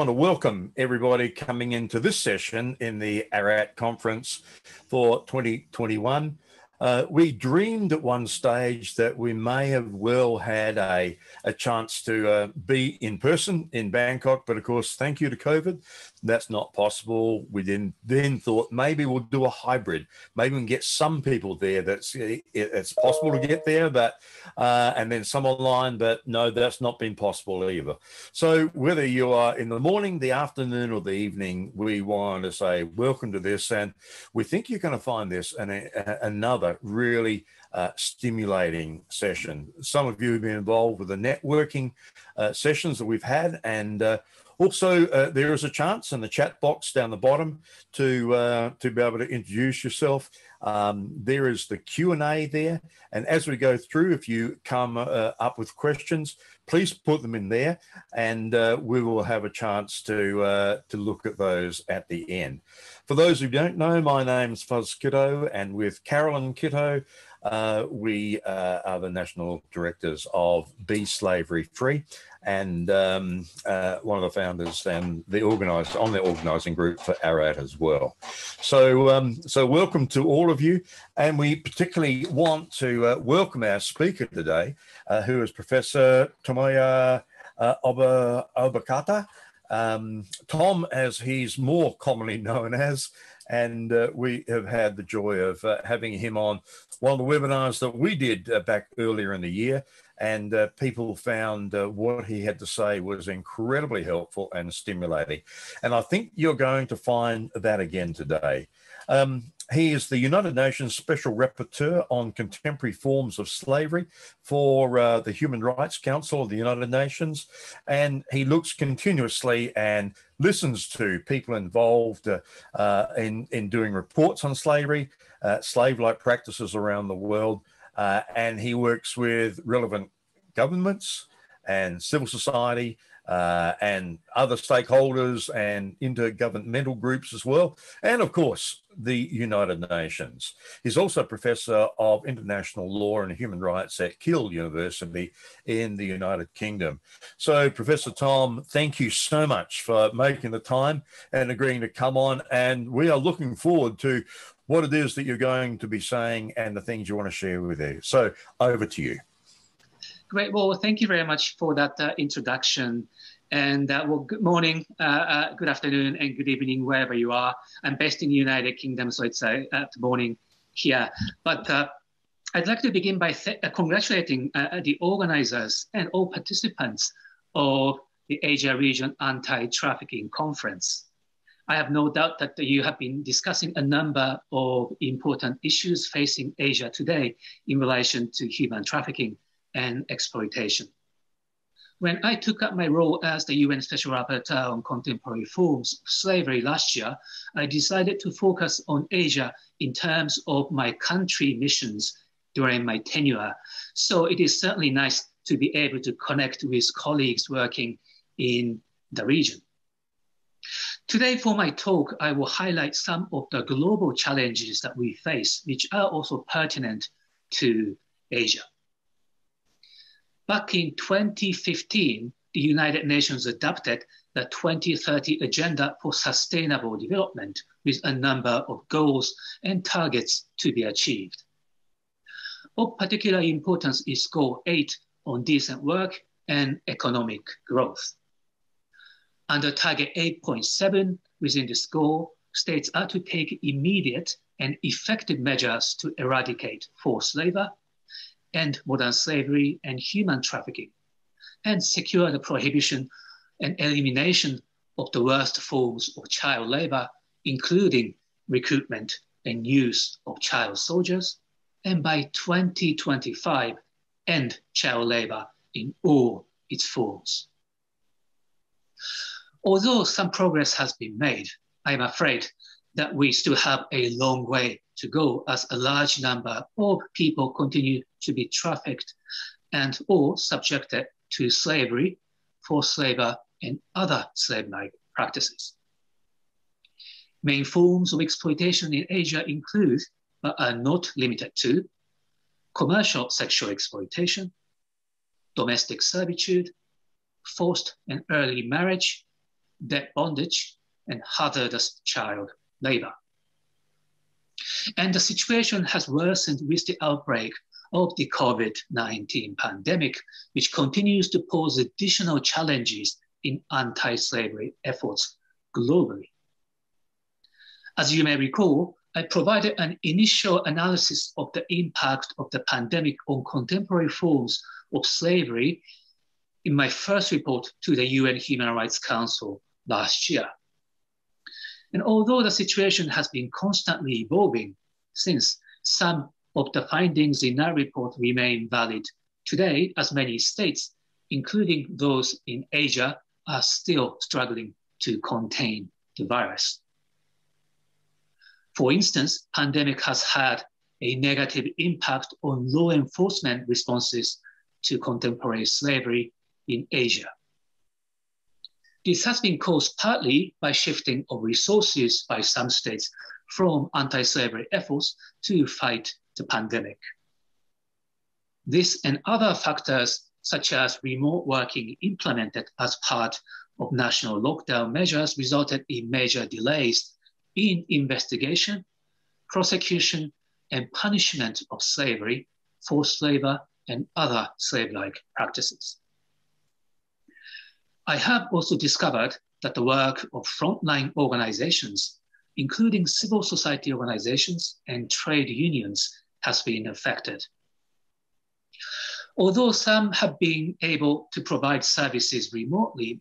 want to welcome everybody coming into this session in the ARAT conference for 2021. Uh, we dreamed at one stage that we may have well had a, a chance to uh, be in person in Bangkok, but of course, thank you to COVID, that's not possible. We then then thought maybe we'll do a hybrid. Maybe we can get some people there. That's it's possible to get there, but uh, and then some online. But no, that's not been possible either. So whether you are in the morning, the afternoon, or the evening, we want to say welcome to this, and we think you're going to find this and another really uh, stimulating session. Some of you have been involved with the networking uh, sessions that we've had, and uh, also uh, there is a chance in the chat box down the bottom to uh, to be able to introduce yourself. Um, there is the Q and A there, and as we go through, if you come uh, up with questions, please put them in there, and we will have a chance to to look at those at the end. For those who don't know, my name's Fuzz Kitto, and with Carolyn Kitto. uh, we uh, are the national directors of Be Slavery Free and um, uh, one of the founders and the organised on the organising group for ARAT as well. So, um, so welcome to all of you, and we particularly want to uh, welcome our speaker today, uh, who is Professor Tomoya uh, Obokata. Um, Tom, as he's more commonly known as, and uh, we have had the joy of uh, having him on one of the webinars that we did uh, back earlier in the year. And uh, people found uh, what he had to say was incredibly helpful and stimulating. And I think you're going to find that again today. Um, he is the United Nations Special Rapporteur on Contemporary Forms of Slavery for uh, the Human Rights Council of the United Nations. And he looks continuously and listens to people involved uh, in, in doing reports on slavery, uh, slave like practices around the world. Uh, and he works with relevant governments and civil society uh, and other stakeholders and intergovernmental groups as well. And of course, the United Nations. He's also professor of international law and human rights at Keele University in the United Kingdom. So, Professor Tom, thank you so much for making the time and agreeing to come on. And we are looking forward to what it is that you're going to be saying and the things you want to share with us. So, over to you. Great. Well, thank you very much for that uh, introduction. And uh, well, good morning, uh, uh, good afternoon, and good evening, wherever you are. I'm based in the United Kingdom, so it's uh, uh morning here. But uh, I'd like to begin by uh, congratulating the organizers and all participants of the Asia Region Anti-Trafficking Conference. I have no doubt that you have been discussing a number of important issues facing Asia today in relation to human trafficking and exploitation. When I took up my role as the UN Special Rapporteur on Contemporary Forms of Slavery last year, I decided to focus on Asia in terms of my country missions during my tenure. So it is certainly nice to be able to connect with colleagues working in the region. Today for my talk, I will highlight some of the global challenges that we face, which are also pertinent to Asia. Back in 2015, the United Nations adopted the 2030 Agenda for Sustainable Development with a number of goals and targets to be achieved. Of particular importance is Goal 8 on decent work and economic growth. Under Target 8.7 within this goal, states are to take immediate and effective measures to eradicate forced labor, and modern slavery and human trafficking, and secure the prohibition and elimination of the worst forms of child labor, including recruitment and use of child soldiers, and by 2025, end child labor in all its forms. Although some progress has been made, I am afraid that we still have a long way to go as a large number of people continue to be trafficked and or subjected to slavery, forced labor, and other slave-like practices. Main forms of exploitation in Asia include, but are not limited to, commercial sexual exploitation, domestic servitude, forced and early marriage, debt bondage, and hazardous child labor. And the situation has worsened with the outbreak of the COVID 19 pandemic, which continues to pose additional challenges in anti slavery efforts globally. As you may recall, I provided an initial analysis of the impact of the pandemic on contemporary forms of slavery in my first report to the UN Human Rights Council last year. And although the situation has been constantly evolving since, some of the findings in that report remain valid today, as many states, including those in Asia, are still struggling to contain the virus. For instance, pandemic has had a negative impact on law enforcement responses to contemporary slavery in Asia. This has been caused partly by shifting of resources by some states from anti-slavery efforts to fight the pandemic. This and other factors, such as remote working implemented as part of national lockdown measures, resulted in major delays in investigation, prosecution, and punishment of slavery, forced labor, and other slave-like practices. I have also discovered that the work of frontline organizations, including civil society organizations and trade unions, has been affected. Although some have been able to provide services remotely,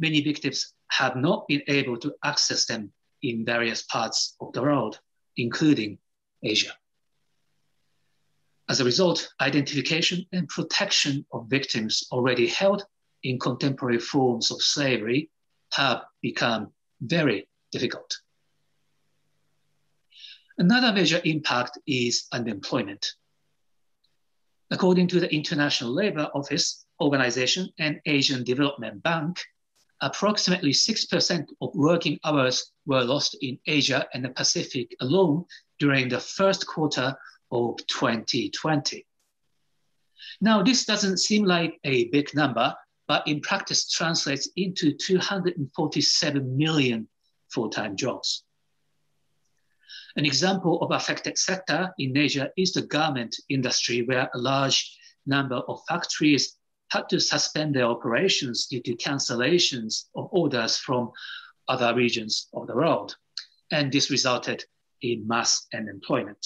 many victims have not been able to access them in various parts of the world, including Asia. As a result, identification and protection of victims already held in contemporary forms of slavery have become very difficult. Another major impact is unemployment. According to the International Labour Office Organization and Asian Development Bank, approximately 6% of working hours were lost in Asia and the Pacific alone during the first quarter of 2020. Now, this doesn't seem like a big number, but in practice translates into 247 million full-time jobs. An example of affected sector in Asia is the garment industry, where a large number of factories had to suspend their operations due to cancellations of orders from other regions of the world. And this resulted in mass unemployment.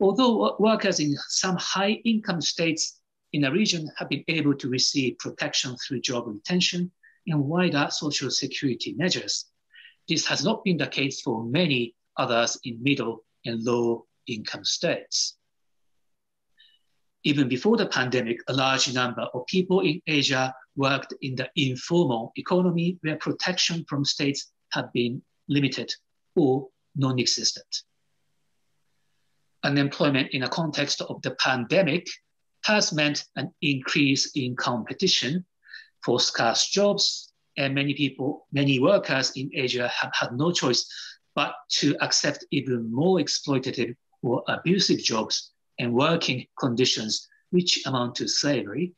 Although workers in some high income states in a region have been able to receive protection through job retention and wider social security measures. This has not been the case for many others in middle and low income states. Even before the pandemic, a large number of people in Asia worked in the informal economy where protection from states had been limited or non-existent. Unemployment in the context of the pandemic has meant an increase in competition for scarce jobs, and many people, many workers in Asia have had no choice but to accept even more exploitative or abusive jobs and working conditions which amount to slavery,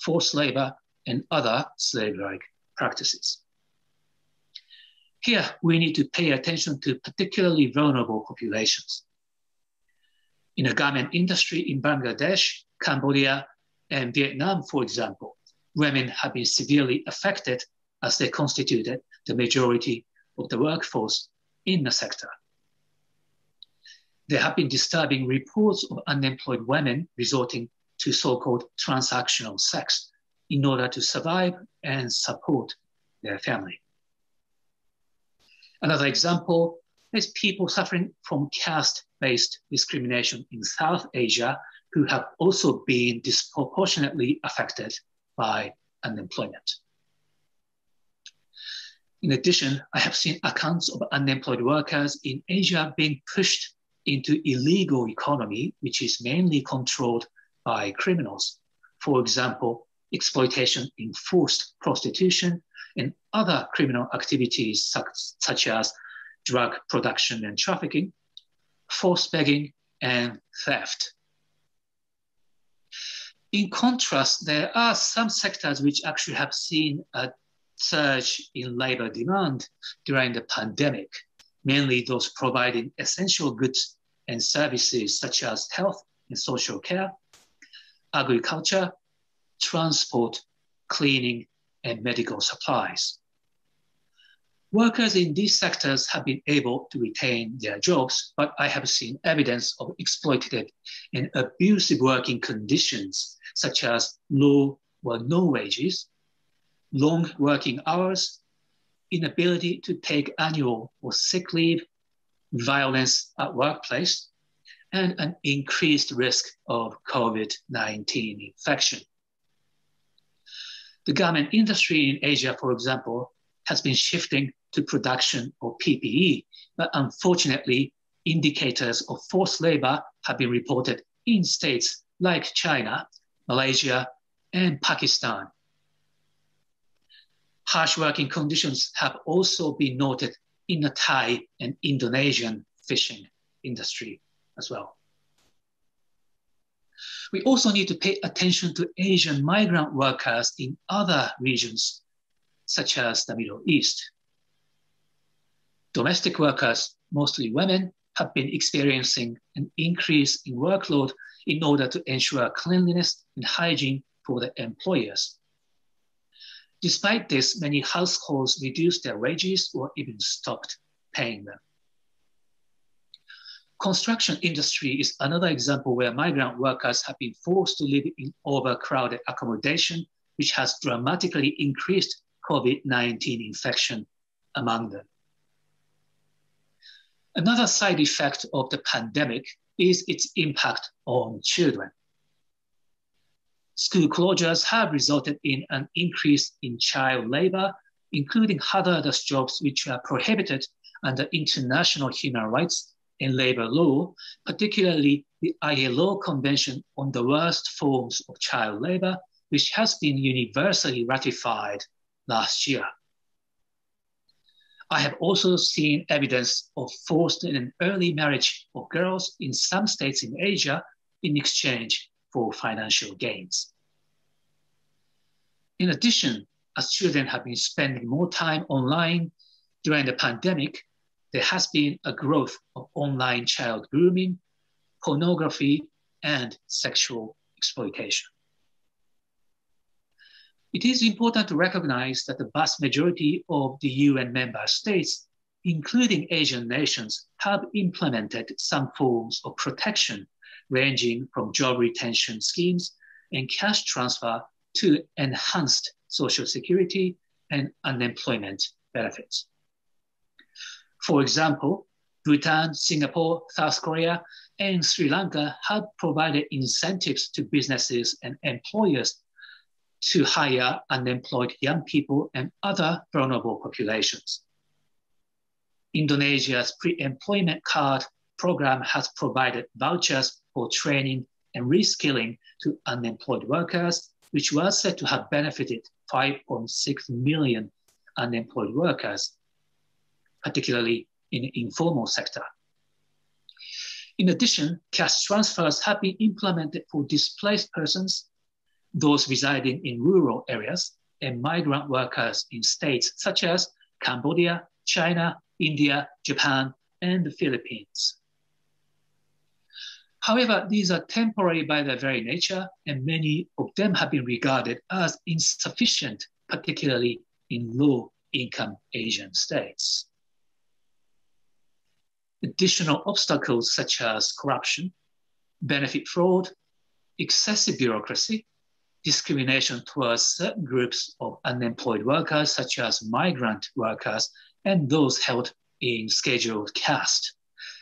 forced labor, and other slave-like practices. Here, we need to pay attention to particularly vulnerable populations. In the garment industry in Bangladesh, Cambodia, and Vietnam, for example, women have been severely affected as they constituted the majority of the workforce in the sector. There have been disturbing reports of unemployed women resorting to so-called transactional sex in order to survive and support their family. Another example is people suffering from caste-based discrimination in South Asia who have also been disproportionately affected by unemployment. In addition, I have seen accounts of unemployed workers in Asia being pushed into illegal economy, which is mainly controlled by criminals. For example, exploitation in forced prostitution and other criminal activities such, such as drug production and trafficking, forced begging, and theft. In contrast, there are some sectors which actually have seen a surge in labor demand during the pandemic, mainly those providing essential goods and services such as health and social care, agriculture, transport, cleaning, and medical supplies. Workers in these sectors have been able to retain their jobs, but I have seen evidence of exploitative and abusive working conditions, such as low or no wages, long working hours, inability to take annual or sick leave, violence at workplace, and an increased risk of COVID-19 infection. The garment industry in Asia, for example, has been shifting to production of PPE, but unfortunately, indicators of forced labor have been reported in states like China, Malaysia, and Pakistan. Harsh working conditions have also been noted in the Thai and Indonesian fishing industry as well. We also need to pay attention to Asian migrant workers in other regions, such as the Middle East. Domestic workers, mostly women, have been experiencing an increase in workload in order to ensure cleanliness and hygiene for the employers. Despite this, many households reduced their wages or even stopped paying them. Construction industry is another example where migrant workers have been forced to live in overcrowded accommodation, which has dramatically increased COVID-19 infection among them. Another side effect of the pandemic is its impact on children. School closures have resulted in an increase in child labor, including hazardous jobs which are prohibited under international human rights and labor law, particularly the ILO Convention on the Worst Forms of Child Labor, which has been universally ratified last year. I have also seen evidence of forced and early marriage of girls in some states in Asia in exchange for financial gains. In addition, as children have been spending more time online during the pandemic, there has been a growth of online child grooming, pornography, and sexual exploitation. It is important to recognize that the vast majority of the UN member states, including Asian nations, have implemented some forms of protection ranging from job retention schemes and cash transfer to enhanced social security and unemployment benefits. For example, Bhutan, Singapore, South Korea, and Sri Lanka have provided incentives to businesses and employers to hire unemployed young people and other vulnerable populations. Indonesia's pre-employment card program has provided vouchers for training and reskilling to unemployed workers, which was said to have benefited 5.6 million unemployed workers particularly in the informal sector. In addition, cash transfers have been implemented for displaced persons, those residing in rural areas, and migrant workers in states such as Cambodia, China, India, Japan, and the Philippines. However, these are temporary by their very nature, and many of them have been regarded as insufficient, particularly in low income Asian states. Additional obstacles such as corruption, benefit fraud, excessive bureaucracy, discrimination towards certain groups of unemployed workers, such as migrant workers and those held in scheduled caste,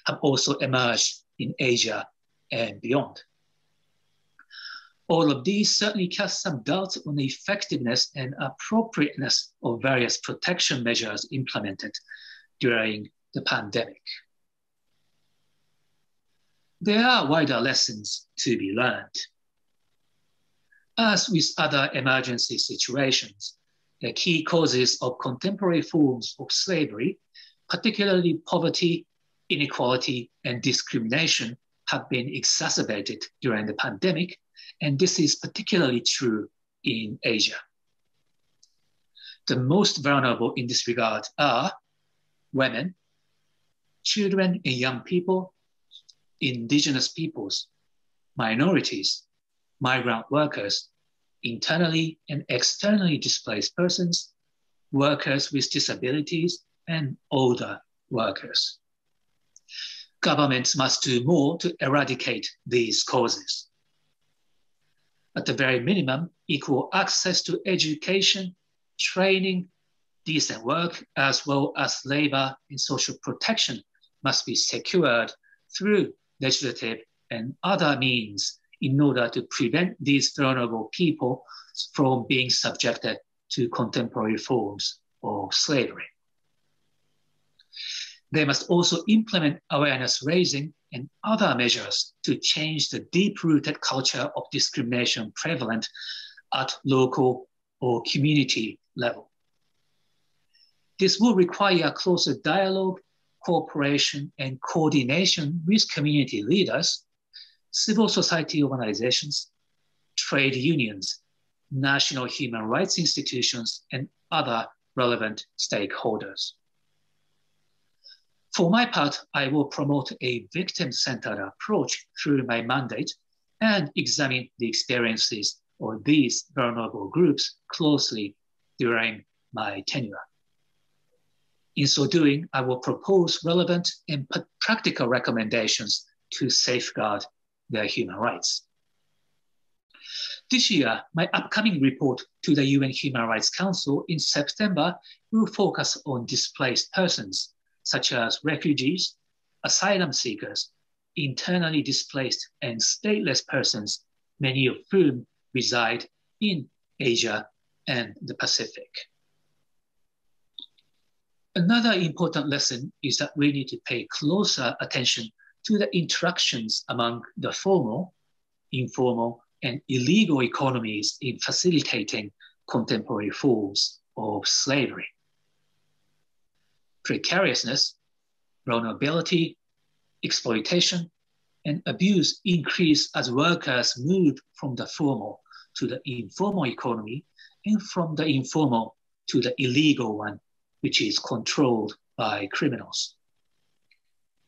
have also emerged in Asia and beyond. All of these certainly cast some doubt on the effectiveness and appropriateness of various protection measures implemented during the pandemic there are wider lessons to be learned. As with other emergency situations, the key causes of contemporary forms of slavery, particularly poverty, inequality, and discrimination, have been exacerbated during the pandemic, and this is particularly true in Asia. The most vulnerable in this regard are women, children and young people, indigenous peoples, minorities, migrant workers, internally and externally displaced persons, workers with disabilities, and older workers. Governments must do more to eradicate these causes. At the very minimum, equal access to education, training, decent work, as well as labor and social protection must be secured through legislative and other means in order to prevent these vulnerable people from being subjected to contemporary forms of slavery. They must also implement awareness raising and other measures to change the deep rooted culture of discrimination prevalent at local or community level. This will require closer dialogue, cooperation, and coordination with community leaders, civil society organizations, trade unions, national human rights institutions, and other relevant stakeholders. For my part, I will promote a victim-centered approach through my mandate and examine the experiences of these vulnerable groups closely during my tenure. In so doing, I will propose relevant and practical recommendations to safeguard their human rights. This year, my upcoming report to the UN Human Rights Council in September will focus on displaced persons, such as refugees, asylum seekers, internally displaced and stateless persons, many of whom reside in Asia and the Pacific. Another important lesson is that we need to pay closer attention to the interactions among the formal, informal, and illegal economies in facilitating contemporary forms of slavery. Precariousness, vulnerability, exploitation, and abuse increase as workers move from the formal to the informal economy and from the informal to the illegal one which is controlled by criminals.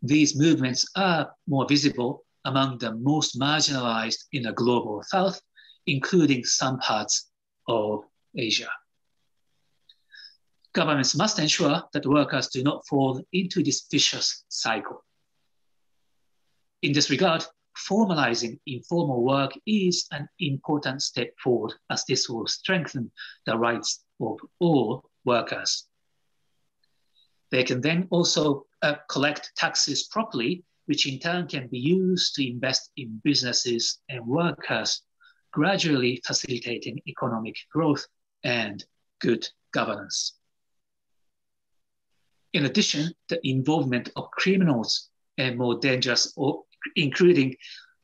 These movements are more visible among the most marginalized in the global south, including some parts of Asia. Governments must ensure that workers do not fall into this vicious cycle. In this regard, formalizing informal work is an important step forward as this will strengthen the rights of all workers. They can then also uh, collect taxes properly, which in turn can be used to invest in businesses and workers, gradually facilitating economic growth and good governance. In addition, the involvement of criminals and more dangerous, including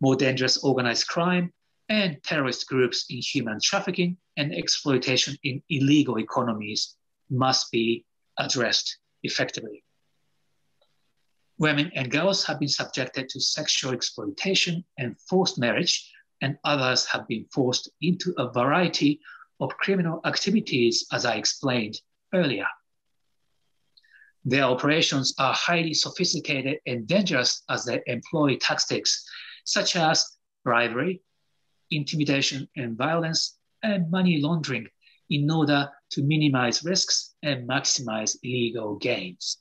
more dangerous organized crime and terrorist groups in human trafficking and exploitation in illegal economies must be addressed effectively. Women and girls have been subjected to sexual exploitation and forced marriage, and others have been forced into a variety of criminal activities, as I explained earlier. Their operations are highly sophisticated and dangerous as they employ tactics such as bribery, intimidation and violence, and money laundering in order to minimize risks and maximize legal gains.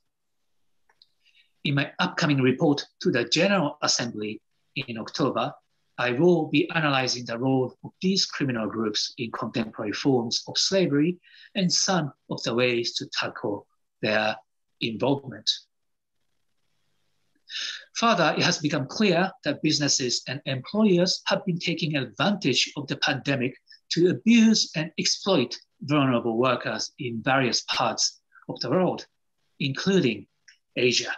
In my upcoming report to the General Assembly in October, I will be analyzing the role of these criminal groups in contemporary forms of slavery and some of the ways to tackle their involvement. Further, it has become clear that businesses and employers have been taking advantage of the pandemic to abuse and exploit vulnerable workers in various parts of the world, including Asia.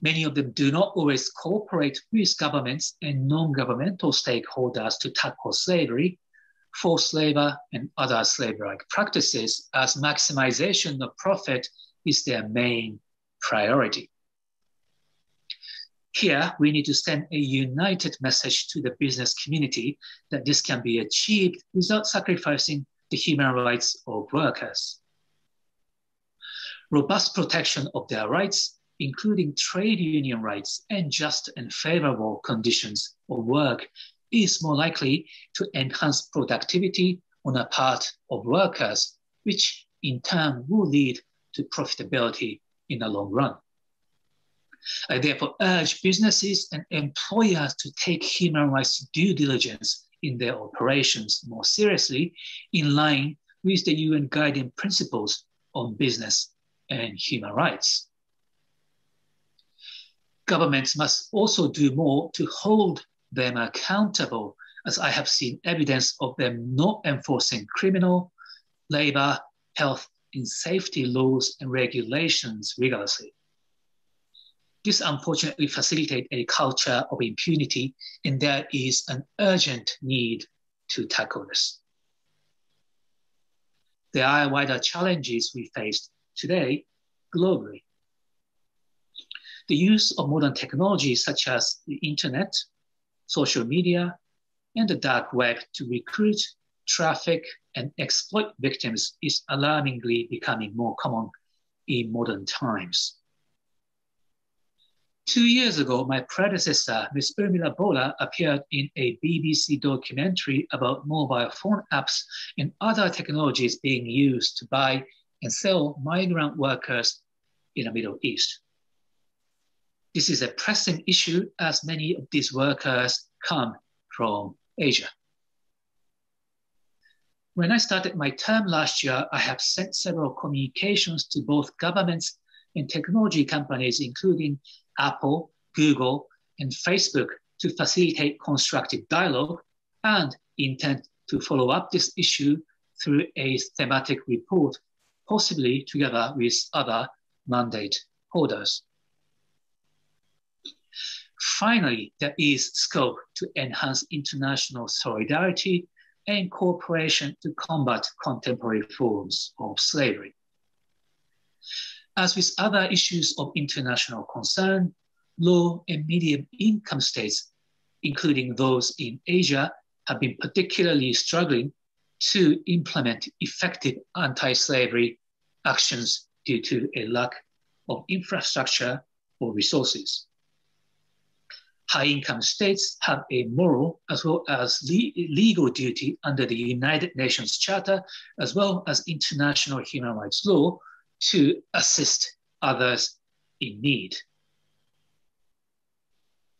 Many of them do not always cooperate with governments and non-governmental stakeholders to tackle slavery, forced labor, and other slave-like practices as maximization of profit is their main priority. Here, we need to send a united message to the business community that this can be achieved without sacrificing the human rights of workers. Robust protection of their rights, including trade union rights and just and favorable conditions of work, is more likely to enhance productivity on the part of workers, which in turn will lead to profitability in the long run. I therefore urge businesses and employers to take human rights due diligence in their operations more seriously in line with the UN guiding principles on business and human rights. Governments must also do more to hold them accountable, as I have seen evidence of them not enforcing criminal, labor, health, and safety laws and regulations rigorously. This unfortunately facilitates a culture of impunity, and there is an urgent need to tackle this. There are wider challenges we face today globally. The use of modern technologies such as the internet, social media, and the dark web to recruit, traffic, and exploit victims is alarmingly becoming more common in modern times. Two years ago, my predecessor, Ms. Urmila Bhoola, appeared in a BBC documentary about mobile phone apps and other technologies being used to buy and sell migrant workers in the Middle East. This is a pressing issue as many of these workers come from Asia. When I started my term last year, I have sent several communications to both governments and technology companies, including Apple, Google, and Facebook to facilitate constructive dialogue and intend to follow up this issue through a thematic report, possibly together with other mandate holders. Finally, there is scope to enhance international solidarity and cooperation to combat contemporary forms of slavery. As with other issues of international concern, low and medium income states, including those in Asia, have been particularly struggling to implement effective anti-slavery actions due to a lack of infrastructure or resources. High-income states have a moral as well as le legal duty under the United Nations Charter, as well as international human rights law to assist others in need.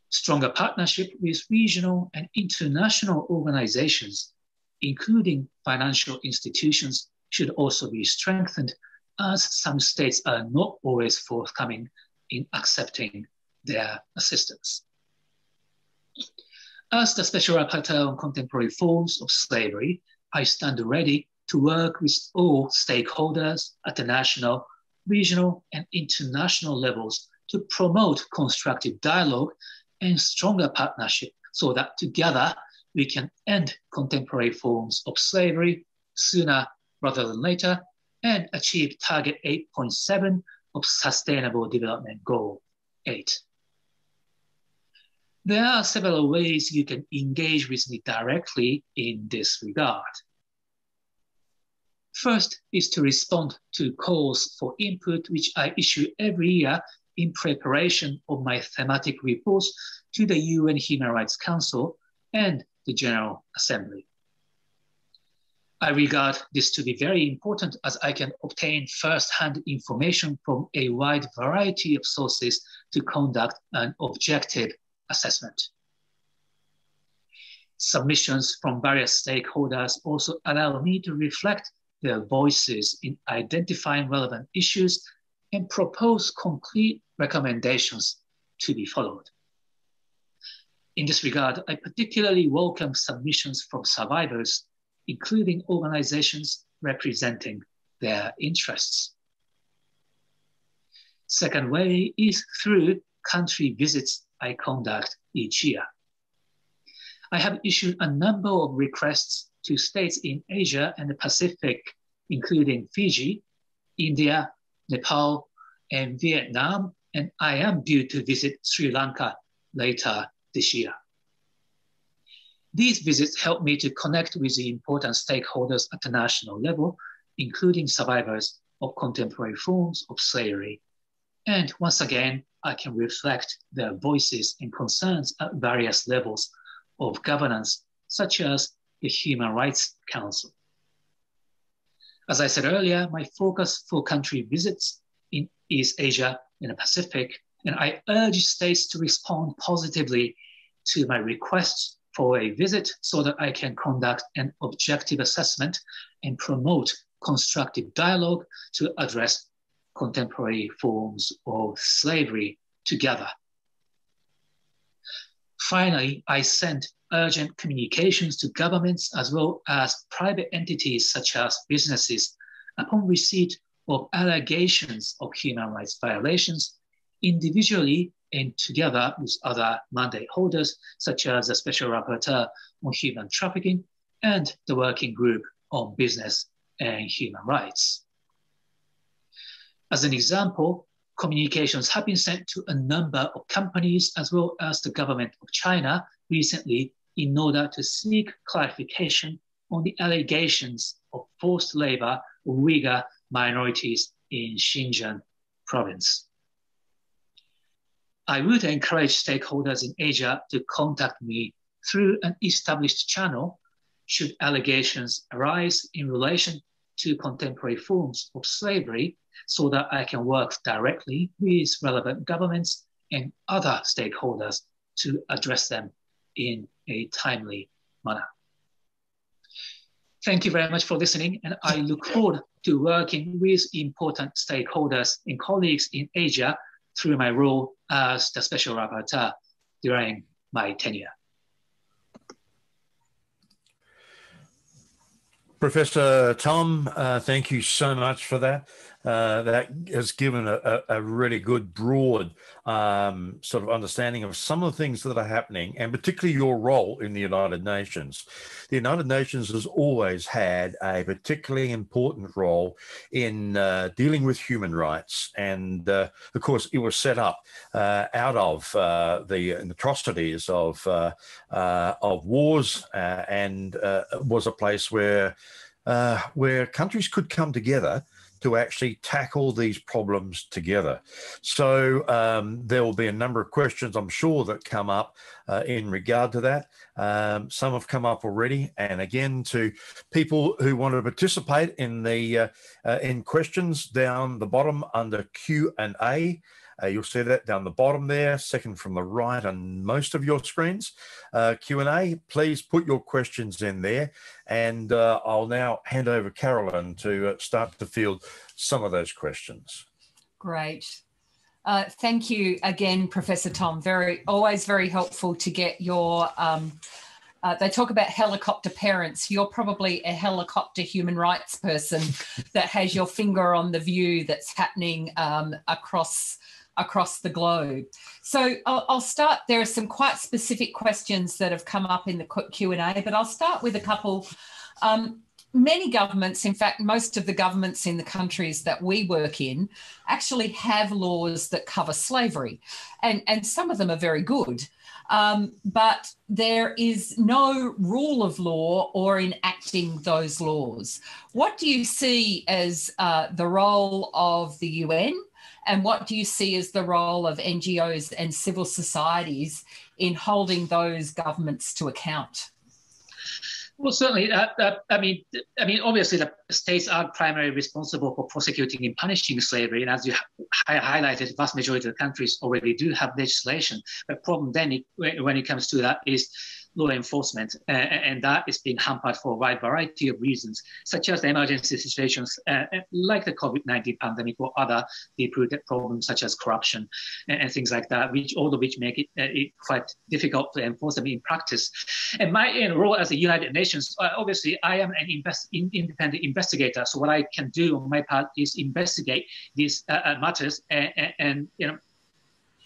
Stronger partnership with regional and international organizations, including financial institutions, should also be strengthened as some states are not always forthcoming in accepting their assistance. As the Special Rapporteur on Contemporary Forms of Slavery, I stand ready to work with all stakeholders at the national, regional, and international levels to promote constructive dialogue and stronger partnership so that together we can end contemporary forms of slavery sooner rather than later and achieve target 8.7 of Sustainable Development Goal 8. There are several ways you can engage with me directly in this regard. First is to respond to calls for input, which I issue every year in preparation of my thematic reports to the UN Human Rights Council and the General Assembly. I regard this to be very important as I can obtain first-hand information from a wide variety of sources to conduct an objective assessment. Submissions from various stakeholders also allow me to reflect their voices in identifying relevant issues and propose concrete recommendations to be followed. In this regard, I particularly welcome submissions from survivors, including organizations representing their interests. Second way is through country visits I conduct each year. I have issued a number of requests to states in Asia and the Pacific, including Fiji, India, Nepal, and Vietnam, and I am due to visit Sri Lanka later this year. These visits help me to connect with the important stakeholders at the national level, including survivors of contemporary forms of slavery. And once again, I can reflect their voices and concerns at various levels of governance, such as the Human Rights Council. As I said earlier, my focus for country visits in East Asia and the Pacific, and I urge states to respond positively to my requests for a visit so that I can conduct an objective assessment and promote constructive dialogue to address contemporary forms of slavery together. Finally, I sent urgent communications to governments as well as private entities such as businesses upon receipt of allegations of human rights violations individually and together with other mandate holders, such as the Special Rapporteur on Human Trafficking and the Working Group on Business and Human Rights. As an example, communications have been sent to a number of companies as well as the government of China recently in order to seek clarification on the allegations of forced labor of Uyghur minorities in Xinjiang province. I would encourage stakeholders in Asia to contact me through an established channel should allegations arise in relation to contemporary forms of slavery so that I can work directly with relevant governments and other stakeholders to address them in a timely manner. Thank you very much for listening, and I look forward to working with important stakeholders and colleagues in Asia through my role as the special rapporteur during my tenure. Professor Tom, uh, thank you so much for that. Uh, that has given a, a, really good, broad um, sort of understanding of some of the things that are happening, and particularly your role in the United Nations. The United Nations has always had a particularly important role in uh, dealing with human rights, and uh, of course, it was set up uh, out of uh, the atrocities of of wars, and was a place where where countries could come together to actually tackle these problems together. So um, there will be a number of questions, I'm sure, that come up uh, in regard to that. Um, some have come up already, and again, to people who want to participate in the uh, uh, in questions down the bottom under Q and A. Uh, you'll see that down the bottom there, second from the right on most of your screens. Uh, Q&A, please put your questions in there. And uh, I'll now hand over Carolyn to uh, start to field some of those questions. Great. Uh, thank you again, Professor Tom. Very, always very helpful to get your um, uh, they talk about helicopter parents. You're probably a helicopter human rights person that has your finger on the view that's happening um, across across the globe. So I'll, I'll, start. There are some quite specific questions that have come up in the Q and A, but I'll start with a couple. Um, many governments, in fact, most of the governments in the countries that we work in, actually have laws that cover slavery, and and some of them are very good. Um, but there is no rule of law or enacting those laws. What do you see as uh, the role of the UN and what do you see as the role of NGOs and civil societies in holding those governments to account? Well, certainly. Uh, uh, I mean, I mean, obviously, the states are primarily responsible for prosecuting and punishing slavery, and as you hi- highlighted, vast majority of the countries already do have legislation. The problem then, it, when it comes to that, is law enforcement, uh, and that is being hampered for a wide variety of reasons, such as the emergency situations uh, like the COVID-19 pandemic or other deep-rooted problems such as corruption and, and, things like that, which all of which make it, uh, it, quite difficult to enforce them in practice. And my role as a United Nations, uh, obviously, I am an invest, in, independent investigator. So what I can do on my part is investigate these uh, matters and, and, and you know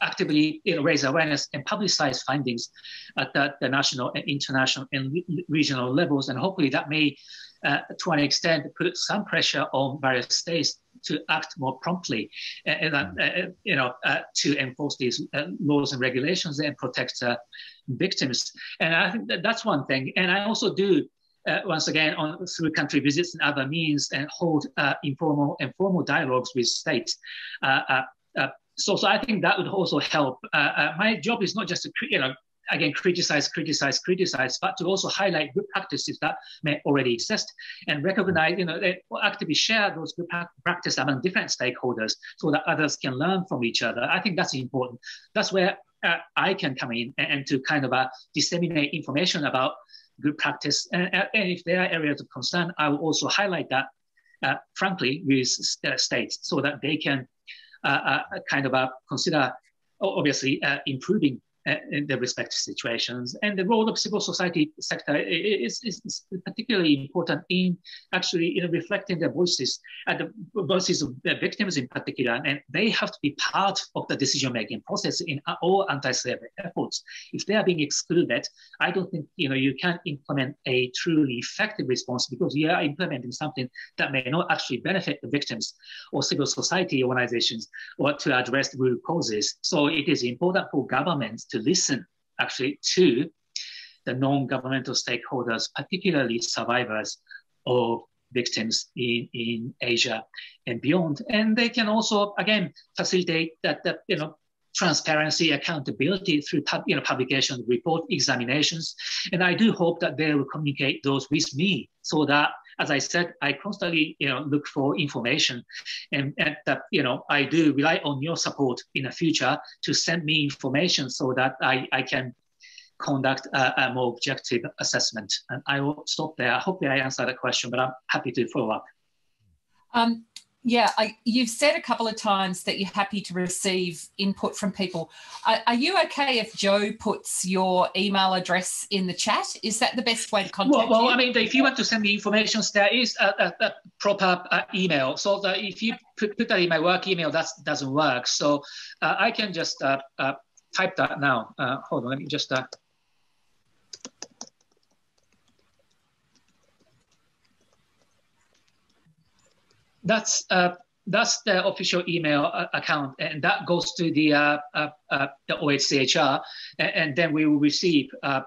actively you know, raise awareness and publicize findings at the, the national and international and regional levels. And hopefully that may, uh, to an extent, put some pressure on various states to act more promptly, uh, uh, uh you know, uh, to enforce these uh, laws and regulations and protect victims. And I think that that's one thing. And I also do uh, once again on through country visits and other means and hold uh, informal and formal dialogues with states. Uh, so, so I think that would also help. my job is not just to you know again criticize, criticize, criticize, but to also highlight good practices that may already exist and recognize, you know, actively share those good practices among different stakeholders so that others can learn from each other. I think that's important. That's where uh, I can come in and, and to kind of uh, disseminate information about good practice. And, and, if there are areas of concern, I will also highlight that, uh, frankly, with uh, states so that they can uh, uh, Uh, uh, kind of uh, consider, obviously, improving uh, in their respective situations. And the role of civil society sector is, is, is particularly important in actually you know, reflecting the voices, uh, the voices of the victims in particular, and they have to be part of the decision-making process in all anti-slavery efforts. If they are being excluded, I don't think you know you can implement a truly effective response because you are implementing something that may not actually benefit the victims or civil society organizations or to address the root causes. So it is important for governments to listen actually to the non-governmental stakeholders, particularly survivors of victims in, in Asia and beyond. And they can also, again, facilitate that, that you know, transparency, accountability through you know, publication, report, examinations. And I do hope that they will communicate those with me so that, as I said, I constantly you know, look for information and, and that you know, I do rely on your support in the future to send me information so that I, I can conduct a, a more objective assessment. And I will stop there. I hope I answered the question, but I'm happy to follow up. Um, yeah, I, you've said a couple of times that you're happy to receive input from people. Are, are, you okay if Joe puts your email address in the chat? Is that the best way to contact well, well you? I mean, if you want to send me information, there is a, a, a proper uh, email. So that if you put, put, that in my work email, that doesn't work. So uh, I can just uh, uh type that now. Uh, hold on, let me just that's uh, that's the official email uh, account, and that goes to the uh, uh, uh the OHCHR, and, and, then we will receive uh,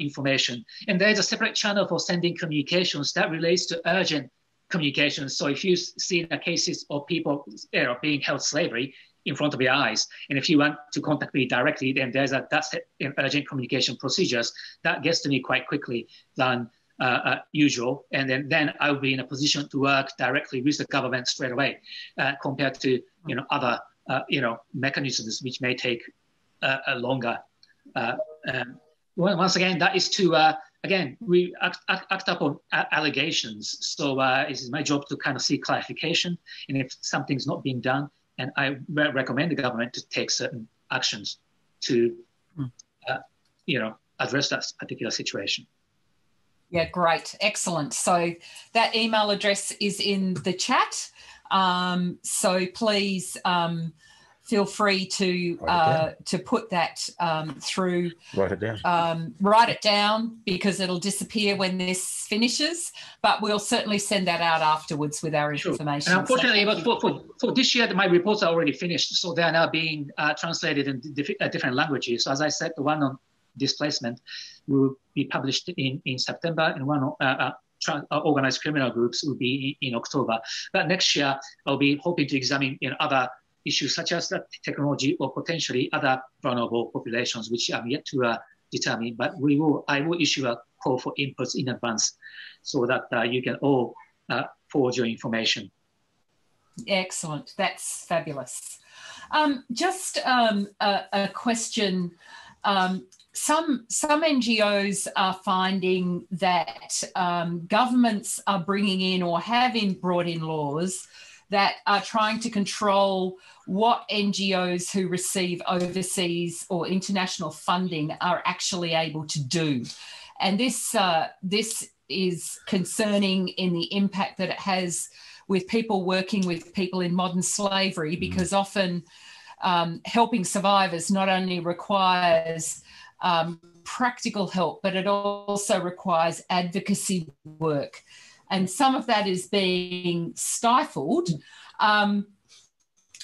information. And there is a separate channel for sending communications that relates to urgent communications. So if you see the cases of people you know, being held slavery in front of your eyes, and if you want to contact me directly, then there's a that's urgent communication procedures that gets to me quite quickly than uh, uh, usual, and then then I will be in a position to work directly with the government straight away, uh, compared to you know other uh, you know mechanisms which may take uh, a longer. Uh, um, once again, that is to again we act, act, act upon allegations. So it is my job to kind of seek clarification, and if something's not being done, and I re recommend the government to take certain actions to hmm. you know address that particular situation. Yeah, great. Excellent. So that email address is in the chat. Um, so please um, feel free to uh, to put that um, through. Write it down. Um, write it down because it'll disappear when this finishes. But we'll certainly send that out afterwards with our sure. information. And unfortunately, so for, for, for, this year, my reports are already finished, so they are now being uh, translated in diff uh, different languages. So as I said, the one on displacement will be published in, in September, and one uh, uh, uh, organized criminal groups will be in, in, October. But next year, I'll be hoping to examine you know, other issues such as the technology or potentially other vulnerable populations, which I'm yet to uh, determine. But we will, I will issue a call for inputs in advance so that uh, you can all uh, forward your information. Excellent. That's fabulous. Um, just um, a, a, question. Um, some some NGOs are finding that um, governments are bringing in or have in brought in laws that are trying to control what NGOs who receive overseas or international funding are actually able to do, and this uh, this is concerning in the impact that it has with people working with people in modern slavery, mm-hmm. because often um, helping survivors not only requires um, practical help, but it also requires advocacy work. And some of that is being stifled. Um,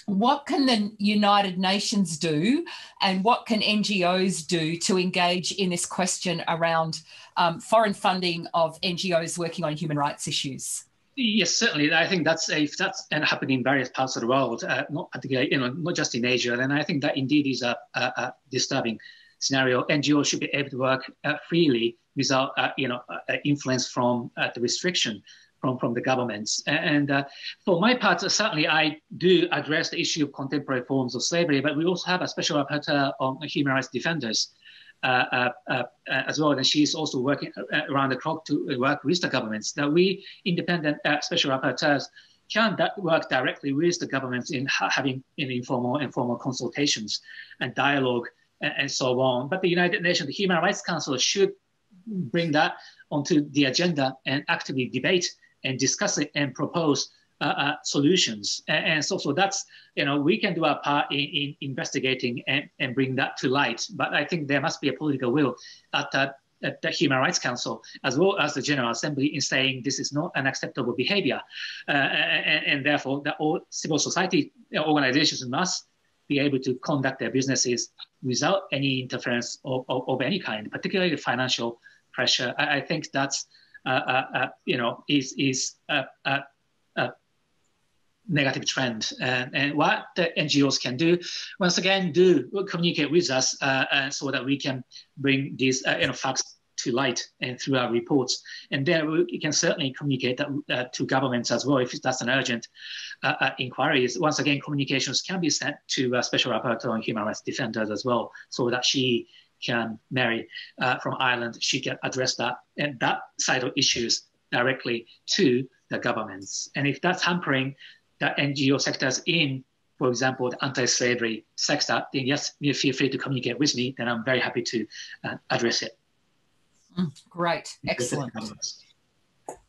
what can the United Nations do and what can NGOs do to engage in this question around um, foreign funding of NGOs working on human rights issues? Yes, certainly. I think that's a, that's happening in various parts of the world, uh, not particularly, you know, not just in Asia. And I think that indeed is a, a, a disturbing scenario. NGOs should be able to work uh, freely without, uh, you know, uh, influence from uh, the restriction from, from the governments. And uh, for my part, certainly I do address the issue of contemporary forms of slavery, but we also have a special rapporteur on human rights defenders. Uh, uh, uh, as well, and she's also working around the clock to work with the governments. That we independent special rapporteurs can work directly with the governments in ha having in informal and formal consultations and dialogue and, and, so on. But the United Nations, the Human Rights Council should bring that onto the agenda and actively debate and discuss it and propose uh, uh, solutions. And, and, so, so that's, you know, we can do our part in, in investigating and, and bring that to light. But I think there must be a political will at, that, at the Human Rights Council, as well as the General Assembly, in saying this is not an acceptable behavior. Uh, and, and, therefore, the all civil society organizations must be able to conduct their businesses without any interference of, of, of any kind, particularly financial pressure. I, I think that's uh, uh, uh, you know, is is negative trend. And, and, what the NGOs can do, once again, do communicate with us uh, so that we can bring these uh, you know, facts to light and through our reports. And then we can certainly communicate that uh, to governments as well if that's an urgent inquiry. Once again, communications can be sent to a special rapporteur on human rights defenders as well so that she can Mary uh, from Ireland, she can address that and that side of issues directly to the governments. And if that's hampering the NGO sectors in, for example, the anti-slavery sector, then yes, feel free to communicate with me. Then I'm very happy to uh, address it. Mm, great, excellent.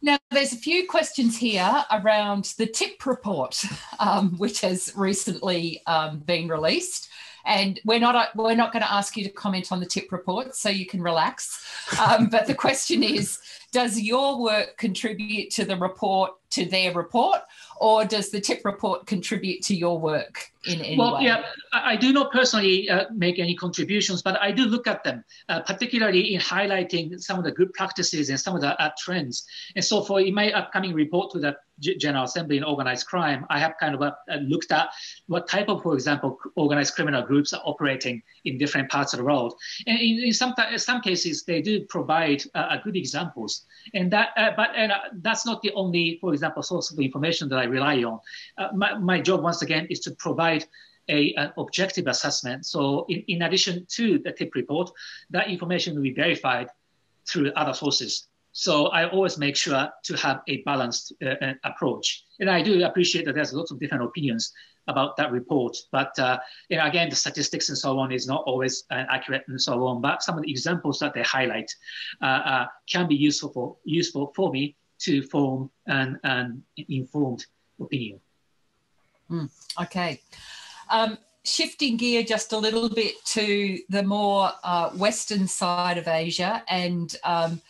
Now, there's a few questions here around the TIP report, um, which has recently um, been released and we're not we're not going to ask you to comment on the TIP report, so you can relax. Um, but the question is, does your work contribute to the report to their report, or does the TIP report contribute to your work in any well, way? Well, yeah, I do not personally uh, make any contributions, but I do look at them, uh, particularly in highlighting some of the good practices and some of the uh, trends. And so, for in my upcoming report to the General Assembly in organized crime, I have kind of uh, looked at what type of, for example, organized criminal groups are operating in different parts of the world. And in, in some some cases, they do provide uh, good examples. And that, uh, but and that's not the only, for example, source of information that I rely on. my, my job, once again, is to provide a, an objective assessment. So in, in addition to the TIP report, that information will be verified through other sources. So I always make sure to have a balanced uh, uh, approach. And I do appreciate that there's lots of different opinions about that report. But uh, you know, again, the statistics and so on is not always uh, accurate and so on. But some of the examples that they highlight uh, uh can be useful for useful for me to form an, an informed opinion. Mm, okay. Um, shifting gear just a little bit to the more uh, western side of Asia and um,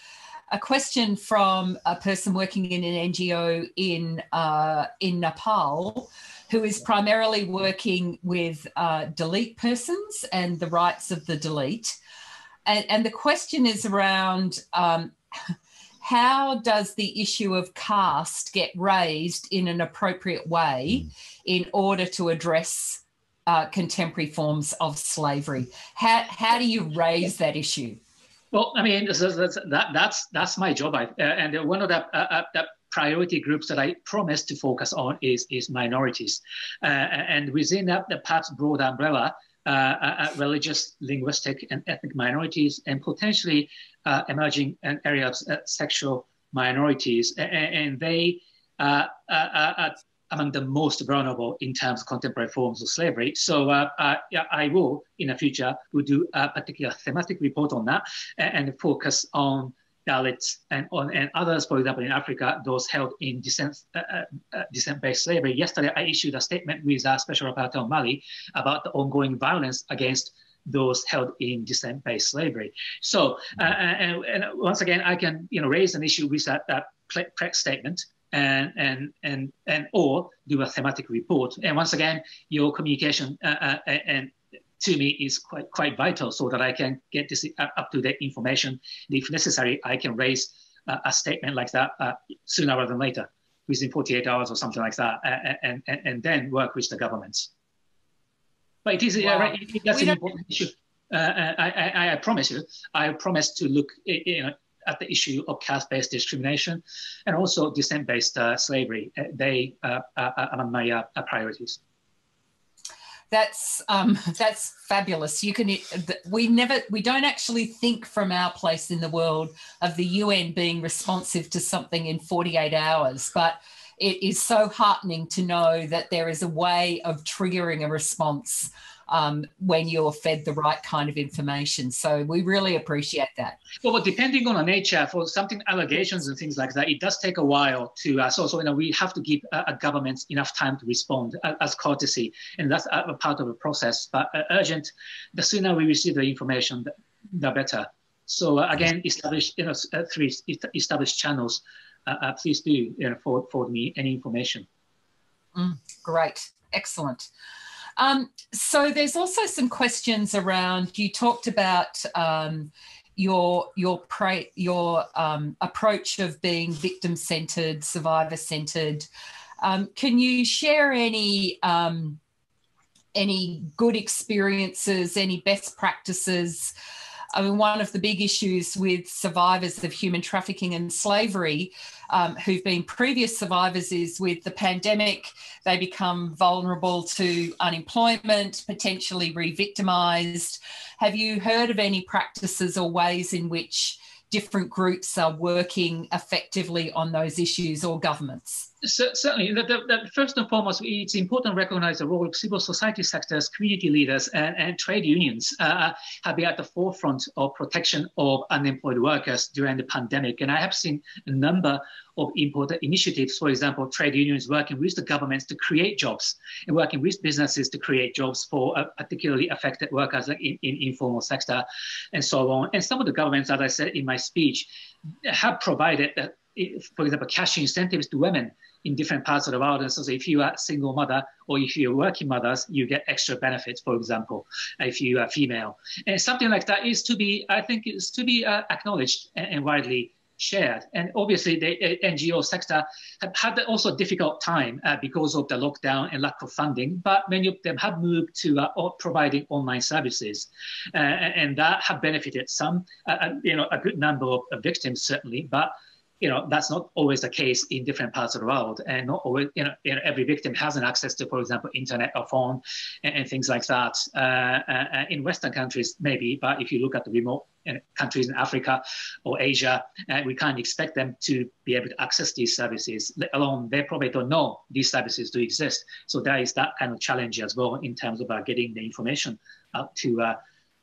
a question from a person working in an NGO in uh, in Nepal who is primarily working with uh, Dalit persons and the rights of the Dalit. And, and the question is around um, how does the issue of caste get raised in an appropriate way mm. in order to address uh, contemporary forms of slavery? How, how do you raise that issue? Well, I mean, that's, that, that's, that's my job. I, uh, and one of the, uh, uh, the priority groups that I promised to focus on is, is minorities. Uh, and within that, the perhaps broad umbrella, uh, uh, religious, linguistic, and ethnic minorities, and potentially emerging areas of sexual minorities. And, and they are among the most vulnerable in terms of contemporary forms of slavery. So uh, uh, I will, in the future, will do a particular thematic report on that and, and focus on Dalits and and others, for example, in Africa, those held in descent, uh, uh, uh descent-based slavery. Yesterday, I issued a statement with a special rapporteur on Mali about the ongoing violence against those held in descent-based slavery. So, uh, and, and, once again, I can you know raise an issue with that, that statement and and and and or do a thematic report. And once again, your communication uh, uh, and to me is quite quite vital so that I can get this up to date information. If necessary, I can raise uh, a statement like that uh, sooner rather than later, within 48 hours or something like that, and and, and then work with the governments. But it is wow. uh, that's an important issue. Uh, I, I, I, promise you, I promise to look you know, at the issue of caste-based discrimination and also descent-based uh, slavery. Uh, they are among my priorities that's um, that's fabulous. You can we never we don't actually think from our place in the world of the UN being responsive to something in 48 hours, but it is so heartening to know that there is a way of triggering a response um, when you're fed the right kind of information. So we really appreciate that. Well, depending on the nature, for something allegations and things like that, it does take a while to. Uh, so, so you know, we have to give a, a government enough time to respond uh, as courtesy, and that's a, part of the process. But uh, urgent, the sooner we receive the information, the, the better. So uh, again, establish you know uh, three established channels. Uh, please do you know, forward, forward me any information. Mm, great, excellent. Um, so there's also some questions around. You talked about um, your your pra- your um, approach of being victim centered, survivor centered. Um, can you share any um, any good experiences, any best practices? I mean, one of the big issues with survivors of human trafficking and slavery um, who've been previous survivors is with the pandemic, they become vulnerable to unemployment, potentially re victimised. Have you heard of any practices or ways in which different groups are working effectively on those issues or governments? Certainly, the, the, the, first and foremost, it's important to recognize the role of civil society sectors, community leaders, and, and trade unions uh, have been at the forefront of protection of unemployed workers during the pandemic. And I have seen a number of important initiatives, for example, trade unions working with the governments to create jobs and working with businesses to create jobs for uh, particularly affected workers in, in informal sector and so on. And some of the governments, as I said in my speech, have provided, uh, for example, cash incentives to women in different parts of the world. And so if you are a single mother or if you're working mothers, you get extra benefits, for example, if you are female. And something like that is to be, I think, is to be uh, acknowledged and, and, widely shared. And obviously the uh, NGO sector have had also a difficult time uh, because of the lockdown and lack of funding, but many of them have moved to uh, providing online services. Uh, and that have benefited some, uh, you know, a good number of victims certainly, but you know that's not always the case in different parts of the world. And not always you know, you know every victim has an access to for example internet or phone and, and things like that. Uh, uh, in western countries maybe but if you look at the remote countries in africa or asia uh, we can't expect them to be able to access these services let alone they probably don't know these services do exist. So there is that kind of challenge as well in terms of uh, getting the information out to uh,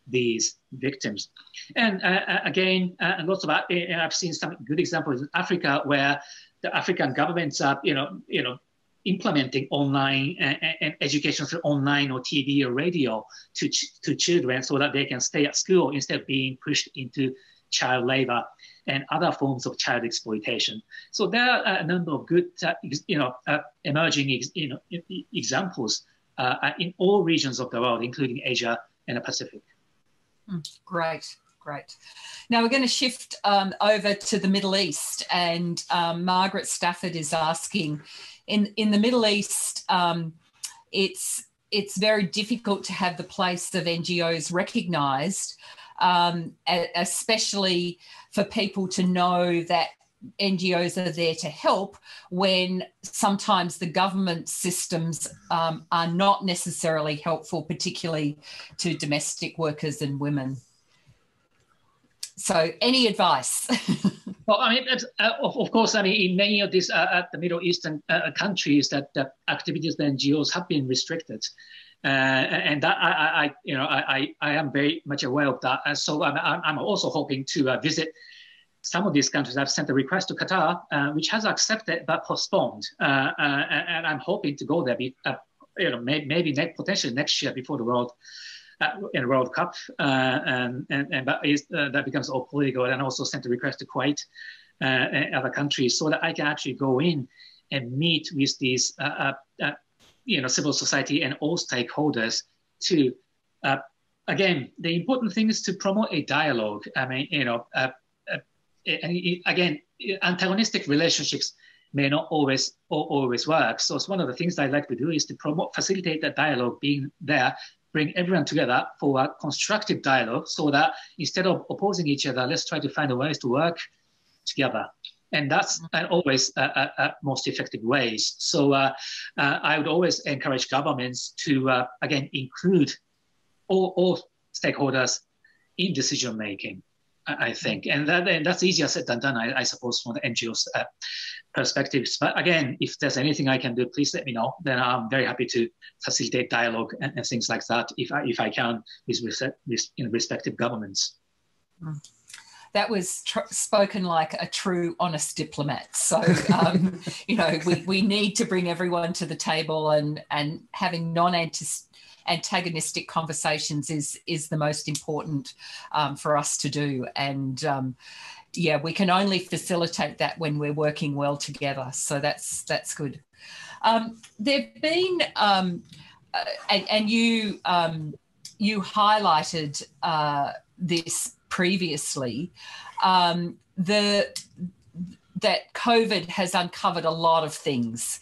these victims. And uh, uh again, uh, lots of uh, I've seen some good examples in Africa where the African governments are, you know, you know, implementing online and, education through online or TV or radio to ch- to children so that they can stay at school instead of being pushed into child labor and other forms of child exploitation. So there are a number of good, uh, you know, uh, emerging, you know, examples uh, in all regions of the world, including Asia and the Pacific. Great, great. Now we're going to shift um, over to the Middle East, and um, Margaret Stafford is asking, in in the Middle East, um, it's it's very difficult to have the place of NGOs recognised, um, especially for people to know that NGOs are there to help when sometimes the government systems um, are not necessarily helpful, particularly to domestic workers and women. So, any advice? well, I mean, uh, of, course, I mean, in many of these uh, the Middle Eastern uh, countries, that the activities of NGOs have been restricted. Uh, and that I, I, you know, I, I am very much aware of that. And so I'm, I'm also hoping to uh, visit some of these countries have sent a request to Qatar, uh, which has accepted but postponed. Uh, uh, and I'm hoping to go there, be, uh, you know, may, maybe next, potentially next year before the World uh, in World Cup, uh, and and, and that, is, that becomes all political. And also sent a request to Kuwait. uh, other countries so that I can actually go in and meet with these, uh, uh, uh you know, civil society and all stakeholders to, uh, again, the important thing is to promote a dialogue. I mean, you know, again, antagonistic relationships may not always always work. So it's one of the things I like to do is to promote, facilitate that dialogue being there, bring everyone together for a constructive dialogue so that instead of opposing each other, let's try to find ways to work together. And that's uh, always uh, uh, uh, most effective ways. So uh, uh, I would always encourage governments to, again, include all, all stakeholders in decision making. I think, and, that, and that's easier said than done, I, I suppose, from the NGO's uh, perspectives. But again, if there's anything I can do, please let me know. Then I'm very happy to facilitate dialogue and, and things like that, if I, if I can, with, with in respective governments. Mm. That was tr- spoken like a true, honest diplomat. So, um, you know, we, we need to bring everyone to the table and and having non-anticipatory antagonistic conversations is is the most important um, for us to do. And um, yeah we can only facilitate that when we're working well together. So that's that's good. Um, there've been um, uh, and, and, you um, you highlighted uh, this previously. Um, the that COVID has uncovered a lot of things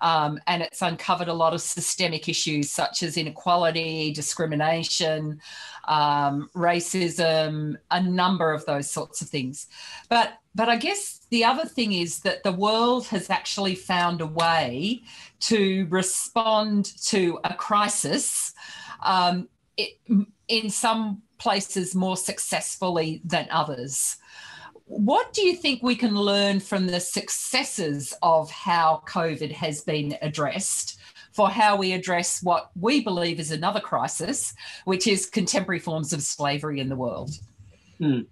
um, and it's uncovered a lot of systemic issues such as inequality, discrimination, um, racism, a number of those sorts of things. But but I guess the other thing is that the world has actually found a way to respond to a crisis um, it, in some places more successfully than others. What do you think we can learn from the successes of how COVID has been addressed for how we address what we believe is another crisis, which is contemporary forms of slavery in the world? Hmm.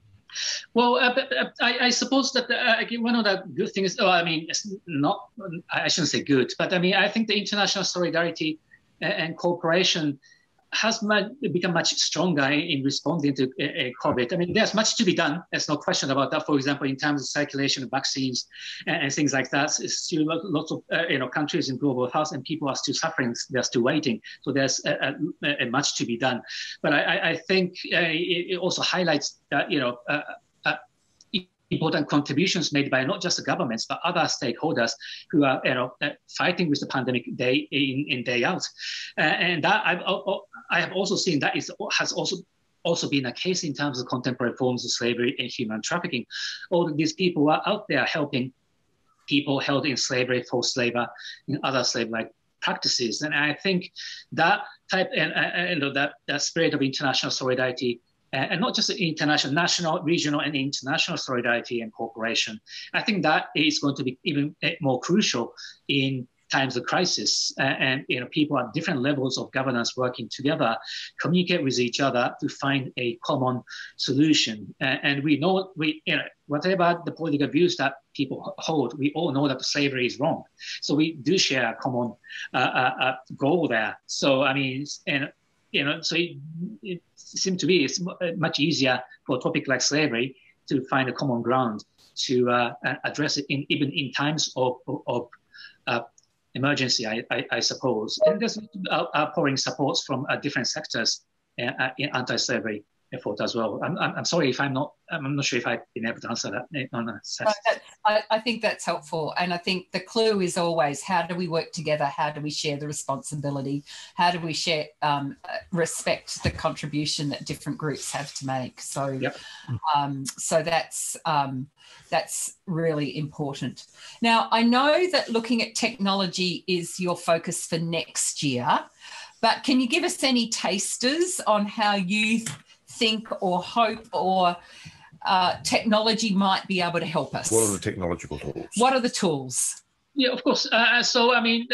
Well, uh, uh, I, I, suppose that uh, one of the good things, oh, I mean, it's not, I shouldn't say good, but I mean, I think the international solidarity and cooperation has become much stronger in responding to COVID. I mean, there's much to be done. There's no question about that. For example, in terms of circulation of vaccines and, and things like that, it's still lots of uh, you know countries in global health and people are still suffering. They're still waiting. So there's a, a, a much to be done. But I, I think uh, it also highlights that you know uh, important contributions made by not just the governments but other stakeholders who are you know uh, fighting with the pandemic day in and day out. Uh, and that I've, I have also seen that is has also also been a case in terms of contemporary forms of slavery and human trafficking. All these people are out there helping people held in slavery forced labor and other slave like practices. And i think that type and, and that, that spirit of international solidarity and not just international, national, regional, and international solidarity and cooperation. I think that is going to be even eh, more crucial in times of crisis. Uh, and you know people at different levels of governance working together communicate with each other to find a common solution. Uh, and we know we you know whatever the political views that people hold we all know that slavery is wrong. So we do share a common uh, uh, uh goal there. So i mean and you know so it, it seems to be it's much easier for a topic like slavery to find a common ground to uh, address it in even in times of, of, uh, emergency, I, I, I, suppose. And there's outpouring supports from uh, different sectors uh, uh, in anti-slavery effort as well. I'm, I'm, sorry if I'm not, I'm not sure if I've been able to answer that. Eh, no, I, I, think that's helpful. And I think the clue is always how do we work together? How do we share the responsibility? How do we share, um, respect the contribution that different groups have to make? So, yep. um, so that's, um, that's really important. Now, I know that looking at technology is your focus for next year, but can you give us any tasters on how you think or hope or uh, technology might be able to help us? What are the technological tools? What are the tools? Yeah, of course. Uh, so, I mean,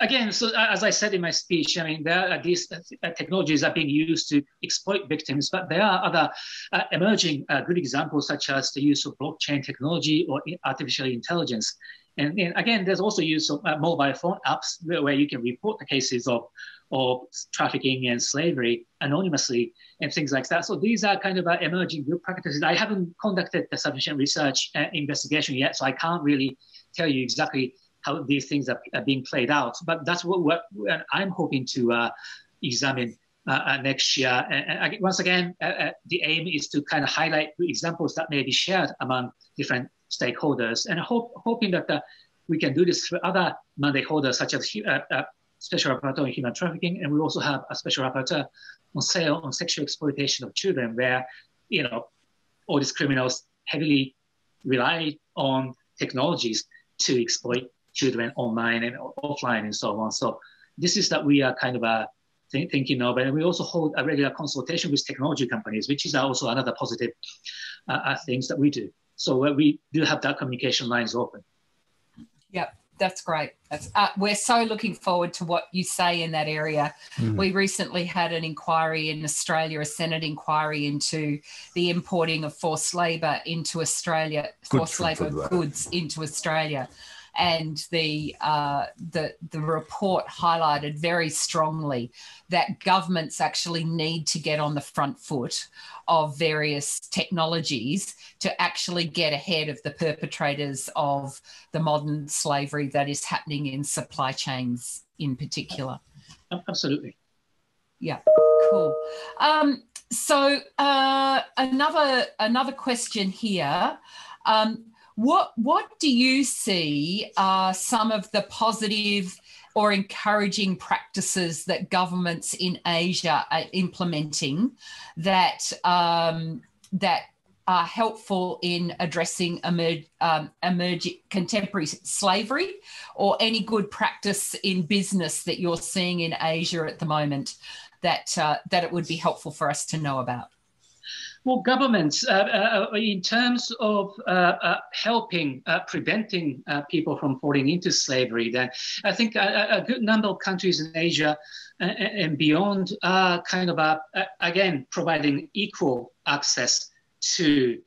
again, so as I said in my speech, I mean, there are these uh, technologies are being used to exploit victims, but there are other uh, emerging uh, good examples, such as the use of blockchain technology or artificial intelligence. And, and again, there's also use of uh, mobile phone apps where, where, you can report the cases of, of trafficking and slavery anonymously. and things like that. So these are kind of uh, emerging good practices. I haven't conducted the sufficient research uh, investigation yet, so I can't really tell you exactly how these things are, are being played out. But that's what, what I'm hoping to uh, examine uh, uh, next year. And, once again, uh, the aim is to kind of highlight examples that may be shared among different stakeholders, and hope, hoping that we can do this through other mandate holders, such as special rapporteur on human trafficking, and we also have a special rapporteur on sale on sexual exploitation of children, where you know all these criminals heavily rely on technologies to exploit children online and offline and so on. So this is that we are kind of a th- thinking of, and we also hold a regular consultation with technology companies, which is also another positive uh, uh things that we do. So uh, we do have that communication lines open. Yep that's great. That's, uh, we're so looking forward to what you say in that area. Mm. We recently had an inquiry in Australia, a Senate inquiry into the importing of forced labour into Australia, Good forced labour goods into Australia and the uh, the the report highlighted very strongly that governments actually need to get on the front foot of various technologies to actually get ahead of the perpetrators of the modern slavery that is happening in supply chains in particular. Absolutely. Yeah, cool. Um, so uh, another another question here. Um, what what do you see are some of the positive or encouraging practices that governments in Asia are implementing that um, that are helpful in addressing emerg, um, emerging contemporary slavery or any good practice in business that you're seeing in Asia at the moment that uh, that it would be helpful for us to know about? Well, governments, uh, uh, uh, in terms of uh, uh helping, uh, preventing people from falling into slavery, then I think a, a, good number of countries in Asia and, and beyond are kind of, again, providing equal access to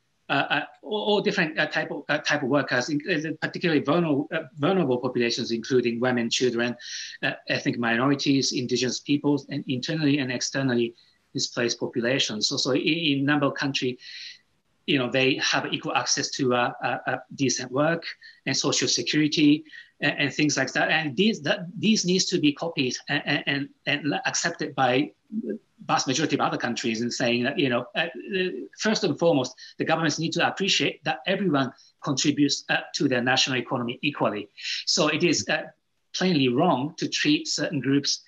all different type of type of workers, particularly vulnerable, vulnerable populations, including women, children, ethnic minorities, indigenous peoples, and internally and externally displaced populations. So, so in, in a number of countries, you know, they have equal access to uh, uh, decent work and social security and, and, things like that. And these that these needs to be copied and, and, and accepted by vast majority of other countries and saying that you know uh, first and foremost the governments need to appreciate that everyone contributes uh, to their national economy equally so it is uh, plainly wrong to treat certain groups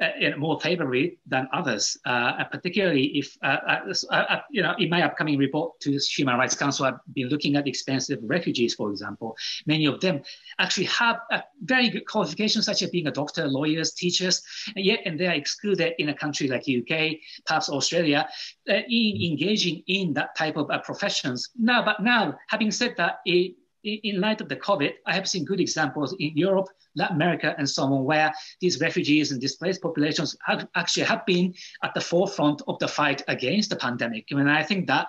uh, more favorably than others, uh, particularly if, uh, uh, uh, uh, you know, in my upcoming report to the Human Rights Council, I've been looking at expensive refugees, for example. Many of them actually have very good qualifications, such as being a doctor, lawyers, teachers, and yet and they are excluded in a country like UK, perhaps Australia, in mm. engaging in that type of professions. Now, but now, having said that, it, in light of the COVID, I have seen good examples in Europe, Latin America, and so on, where these refugees and displaced populations have actually have been at the forefront of the fight against the pandemic. I mean, I think that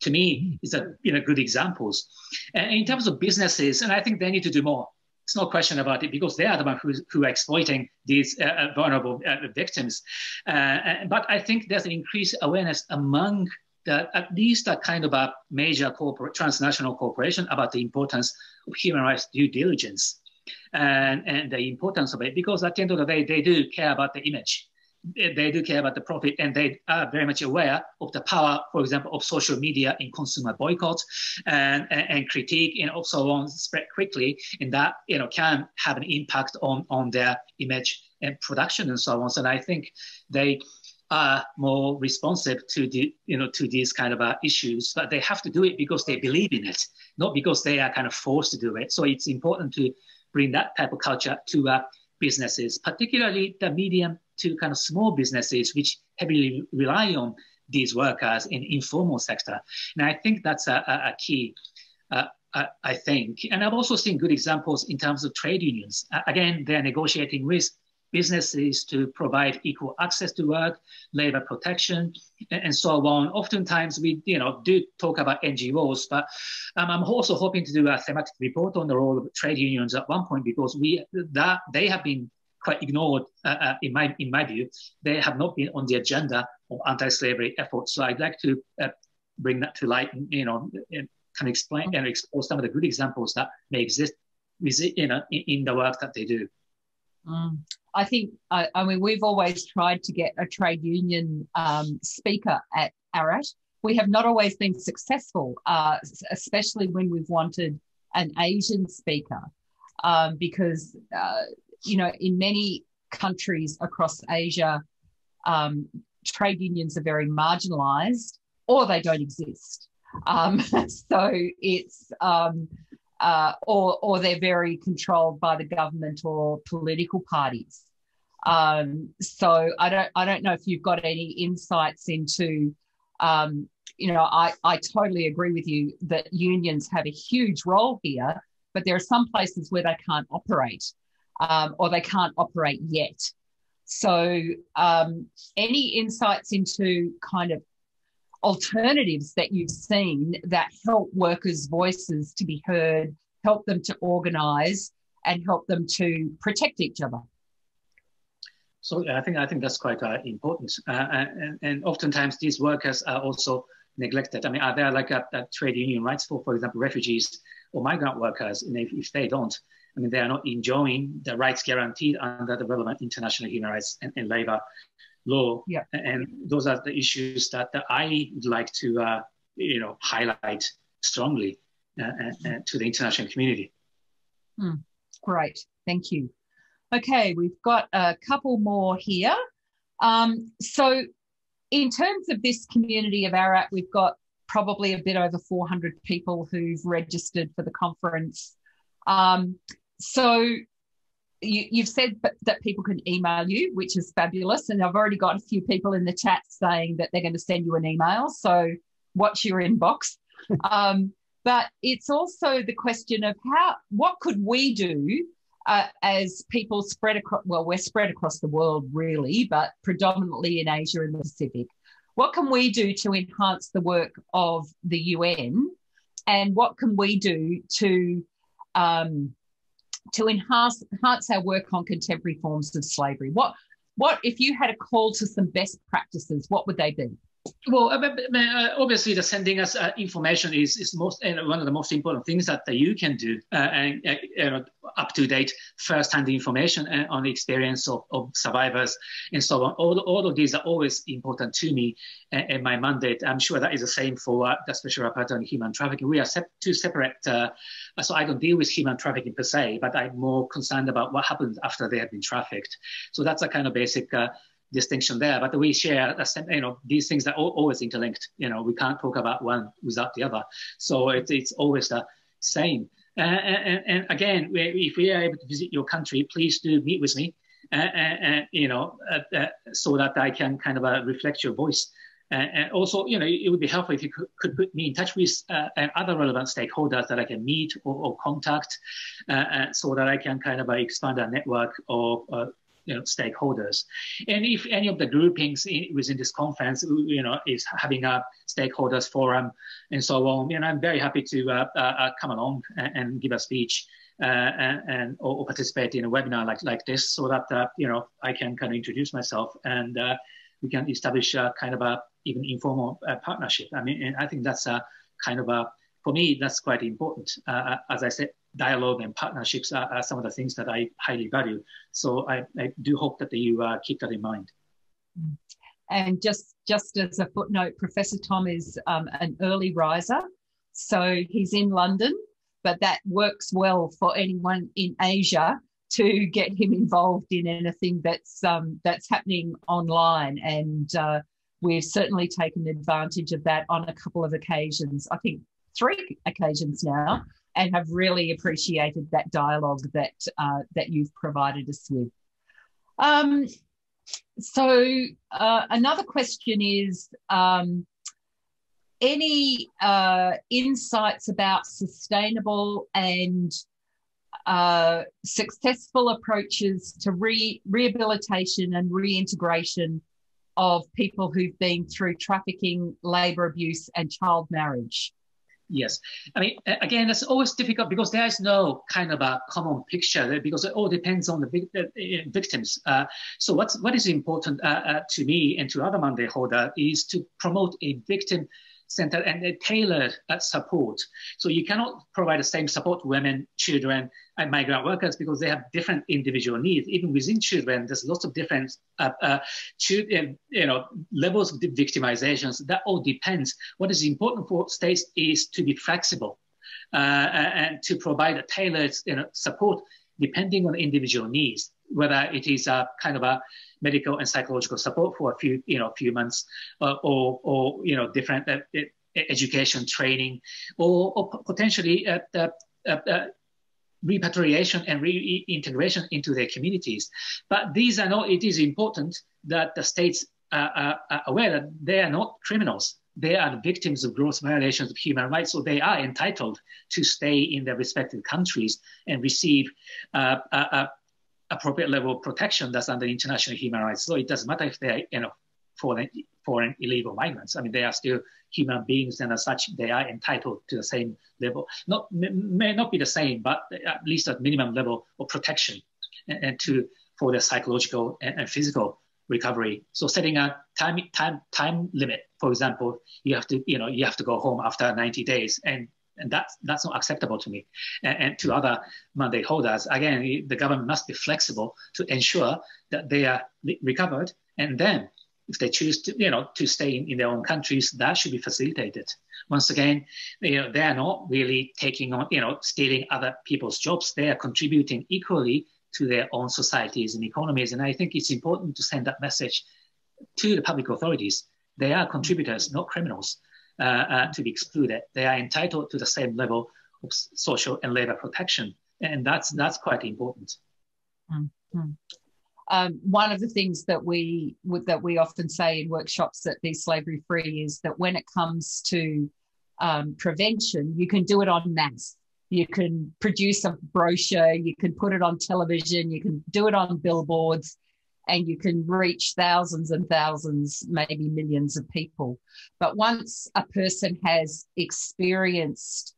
to me is a you know good examples. And in terms of businesses, and I think they need to do more. It's no question about it because they are the ones who, who are exploiting these uh, uh vulnerable uh, victims. Uh, but I think there's an increased awareness among that at least a kind of a major corporate, transnational corporation about the importance of human rights due diligence and, and the importance of it, because at the end of the day, they do care about the image. They do care about the profit, and they are very much aware of the power, for example, of social media in consumer boycotts and, and, and critique, and also on spread quickly, and that you know can have an impact on on their image and production and so on. So I think they are more responsive to the you know to these kind of uh, issues but they have to do it because they believe in it not because they are kind of forced to do it so it's important to bring that type of culture to uh, businesses particularly the medium to kind of small businesses which heavily rely on these workers in informal sector and i think that's a, a, a key uh, I think. And I've also seen good examples in terms of trade unions. again, they're negotiating with businesses to provide equal access to work, labor protection, and so on. Oftentimes we, you know, do talk about NGOs, but um, I'm also hoping to do a thematic report on the role of trade unions at one point because we that they have been quite ignored uh, uh, in my in my view. They have not been on the agenda of anti-slavery efforts. So I'd like to uh, bring that to light. And, you know, and of explain and expose some of the good examples that may exist, you know, in, in the work that they do. Mm. I think, I, I, mean, we've always tried to get a trade union um, speaker at ARAT. We have not always been successful, uh, especially when we've wanted an Asian speaker, um, because, uh, you know, in many countries across Asia, um, trade unions are very marginalized or they don't exist. Um, so it's, um, uh, or, or they're very controlled by the government or political parties. Um, so I don't, I don't know if you've got any insights into, um, you know, I, I totally agree with you that unions have a huge role here, but there are some places where they can't operate um, or they can't operate yet. So, um, any insights into kind of alternatives that you've seen that help workers' voices to be heard, help them to organise, and help them to protect each other? So I think I think that's quite uh, important, uh, and, and, oftentimes these workers are also neglected. I mean, are there like a, a trade union rights for, for example, refugees or migrant workers? And if, if, they don't, I mean, they are not enjoying the rights guaranteed under the relevant international human rights and, and labor law. Yeah. And those are the issues that, that I would like to, uh, you know, highlight strongly uh, uh, uh, to the international community. Mm, great, thank you. Okay, we've got a couple more here. Um, so, in terms of this community of Arat, we've got probably a bit over 400 people who've registered for the conference. Um, so, you, have said that people can email you, which is fabulous. And I've already got a few people in the chat saying that they're going to send you an email. So watch your inbox. um, but it's also the question of how, what could we do uh, as people spread across, well, we're spread across the world really, but predominantly in Asia and the Pacific. What can we do to enhance the work of the UN? And what can we do to um, to enhance, enhance our work on contemporary forms of slavery? What, what if you had a call to some best practices, what would they be? Well, uh, uh, obviously, the sending us uh, information is is most uh, one of the most important things that you can do, and up to date, first hand information on the experience of, of survivors and so on. All, all of these are always important to me and my mandate. I'm sure that is the same for the special rapporteur on human trafficking. We are sep- two separate, so I don't deal with human trafficking per se, but I'm more concerned about what happens after they have been trafficked. So that's a kind of basic distinction there, but we share, you know, these things are always interlinked. You know, we can't talk about one without the other. So it, it's always the same. Uh, and, and, again, if we are able to visit your country, please do meet with me, uh, uh, you know, uh, so that I can kind of uh, reflect your voice. and also, you know, it would be helpful if you could, could put me in touch with uh, other relevant stakeholders that I can meet or, or contact, so that I can kind of expand our network of you know, stakeholders. And if any of the groupings in, within this conference, you know, is having a stakeholders forum and so on, know, I'm very happy to uh, uh, uh come along and, and, give a speech uh, and, and or, participate in a webinar like like this, so that uh, you know I can kind of introduce myself and uh, we can establish a kind of a even informal partnership. I mean, and I think that's a kind of a for me that's quite important. as I said dialogue and partnerships are, are, some of the things that I highly value. So I, I do hope that you uh, keep that in mind. And just just as a footnote, Professor Tom is um, an early riser, so he's in London, but that works well for anyone in Asia to get him involved in anything that's um, that's happening online. And uh, we've certainly taken advantage of that on a couple of occasions. I think three occasions now and have really appreciated that dialogue that uh, that you've provided us with. Um, so uh, another question is um, any uh, insights about sustainable and uh, successful approaches to re- rehabilitation and reintegration of people who've been through trafficking, labour abuse, and child marriage? Yes, I mean, again, it's always difficult because there is no kind of a common picture because it all depends on the victims. Uh, so what's what is important uh, uh, to me and to other mandate holder is to promote a victim centered and a tailored uh, support. So you cannot provide the same support to women, children, and migrant workers because they have different individual needs. Even within children, there's lots of different uh, uh, you know, levels of victimizations. That all depends. What is important for states is to be flexible uh, and to provide a tailored you know, support depending on individual needs, whether it is a kind of a medical and psychological support for a few, you know, few months, uh, or, or you know, different uh, education training, or, or potentially uh, uh, repatriation and reintegration into their communities. But these are not. It is important that the states are, are aware that they are not criminals they are victims of gross violations of human rights, so they are entitled to stay in their respective countries and receive uh, appropriate level of protection that's under international human rights law. It doesn't matter if they're you know foreign, foreign illegal migrants. I mean, they are still human beings, and as such, they are entitled to the same level. Not may not be the same, but at least a minimum level of protection, and, and to for their psychological and, and physical recovery. So setting a time time time limit, for example, you have to you know you have to go home after 90 days, and and that's that's not acceptable to me and, and, to other mandate holders. Again, the government must be flexible to ensure that they are recovered, and then if they choose to you know to stay in, in their own countries, that should be facilitated. Once again, you know they are not really taking on you know stealing other people's jobs. They are contributing equally to their own societies and economies. And I think it's important to send that message to the public authorities. They are contributors, not criminals, to be excluded. They are entitled to the same level of social and labor protection. And that's, that's quite important. Mm-hmm. Um, one of the things that we that we often say in workshops at Be Slavery Free is that when it comes to um, prevention, you can do it on mass you can produce a brochure, you can put it on television, you can do it on billboards, and you can reach thousands and thousands, maybe millions of people. But once a person has experienced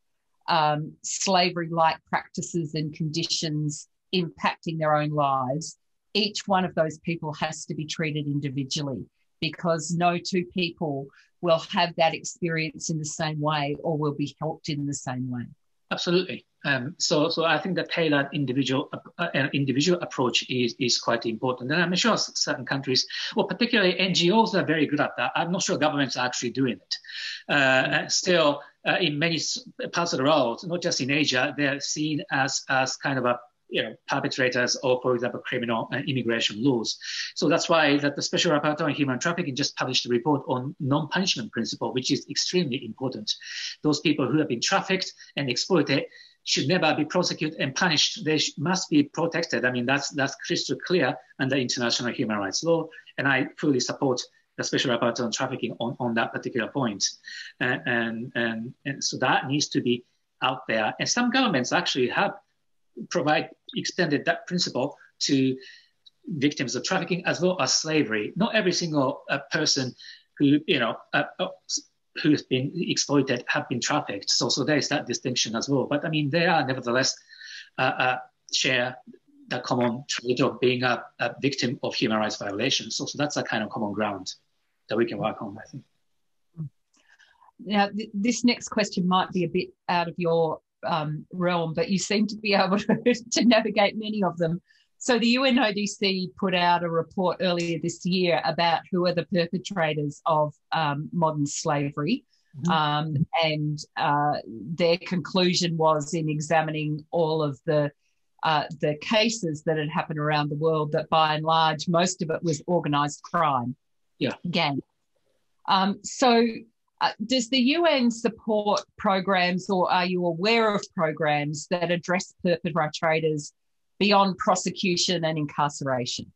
um, slavery like practices and conditions impacting their own lives, each one of those people has to be treated individually because no two people will have that experience in the same way or will be helped in the same way. Absolutely. Um, so, so I think the tailored individual uh, individual approach is, is quite important. And I'm sure certain countries, well, particularly NGOs are very good at that. I'm not sure governments are actually doing it. Uh, still, uh, in many parts of the world, not just in Asia, they're seen as, as kind of a you know, perpetrators or, for example, criminal and immigration laws. So that's why that the Special Rapporteur on Human Trafficking just published a report on non-punishment principle, which is extremely important. Those people who have been trafficked and exploited should never be prosecuted and punished. They must be protected. I mean, that's that's crystal clear under international human rights law, and I fully support the special rapporteur on trafficking on, on that particular point. And, and, and, and so that needs to be out there. And some governments actually have provide extended that principle to victims of trafficking as well as slavery. Not every single uh, person who you know uh, uh, who's been exploited have been trafficked. So so there is that distinction as well. But I mean they are nevertheless uh, uh, share the common trait of being a, a, victim of human rights violations. So, so that's a kind of common ground that we can work on. I think. Now, th- this next question might be a bit out of your um, realm, but you seem to be able to, to navigate many of them. So the UNODC put out a report earlier this year about who are the perpetrators of um, modern slavery. Mm-hmm. Um, and uh, their conclusion was in examining all of the uh, the cases that had happened around the world that by and large most of it was organized crime yeah gang um, so uh, does the UN support programs or are you aware of programs that address perpetrators beyond prosecution and incarceration?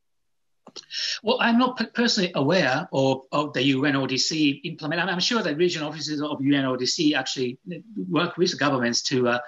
Well, I'm not personally aware of, of the UNODC implement. I'm sure that regional offices of UNODC actually work with governments to uh,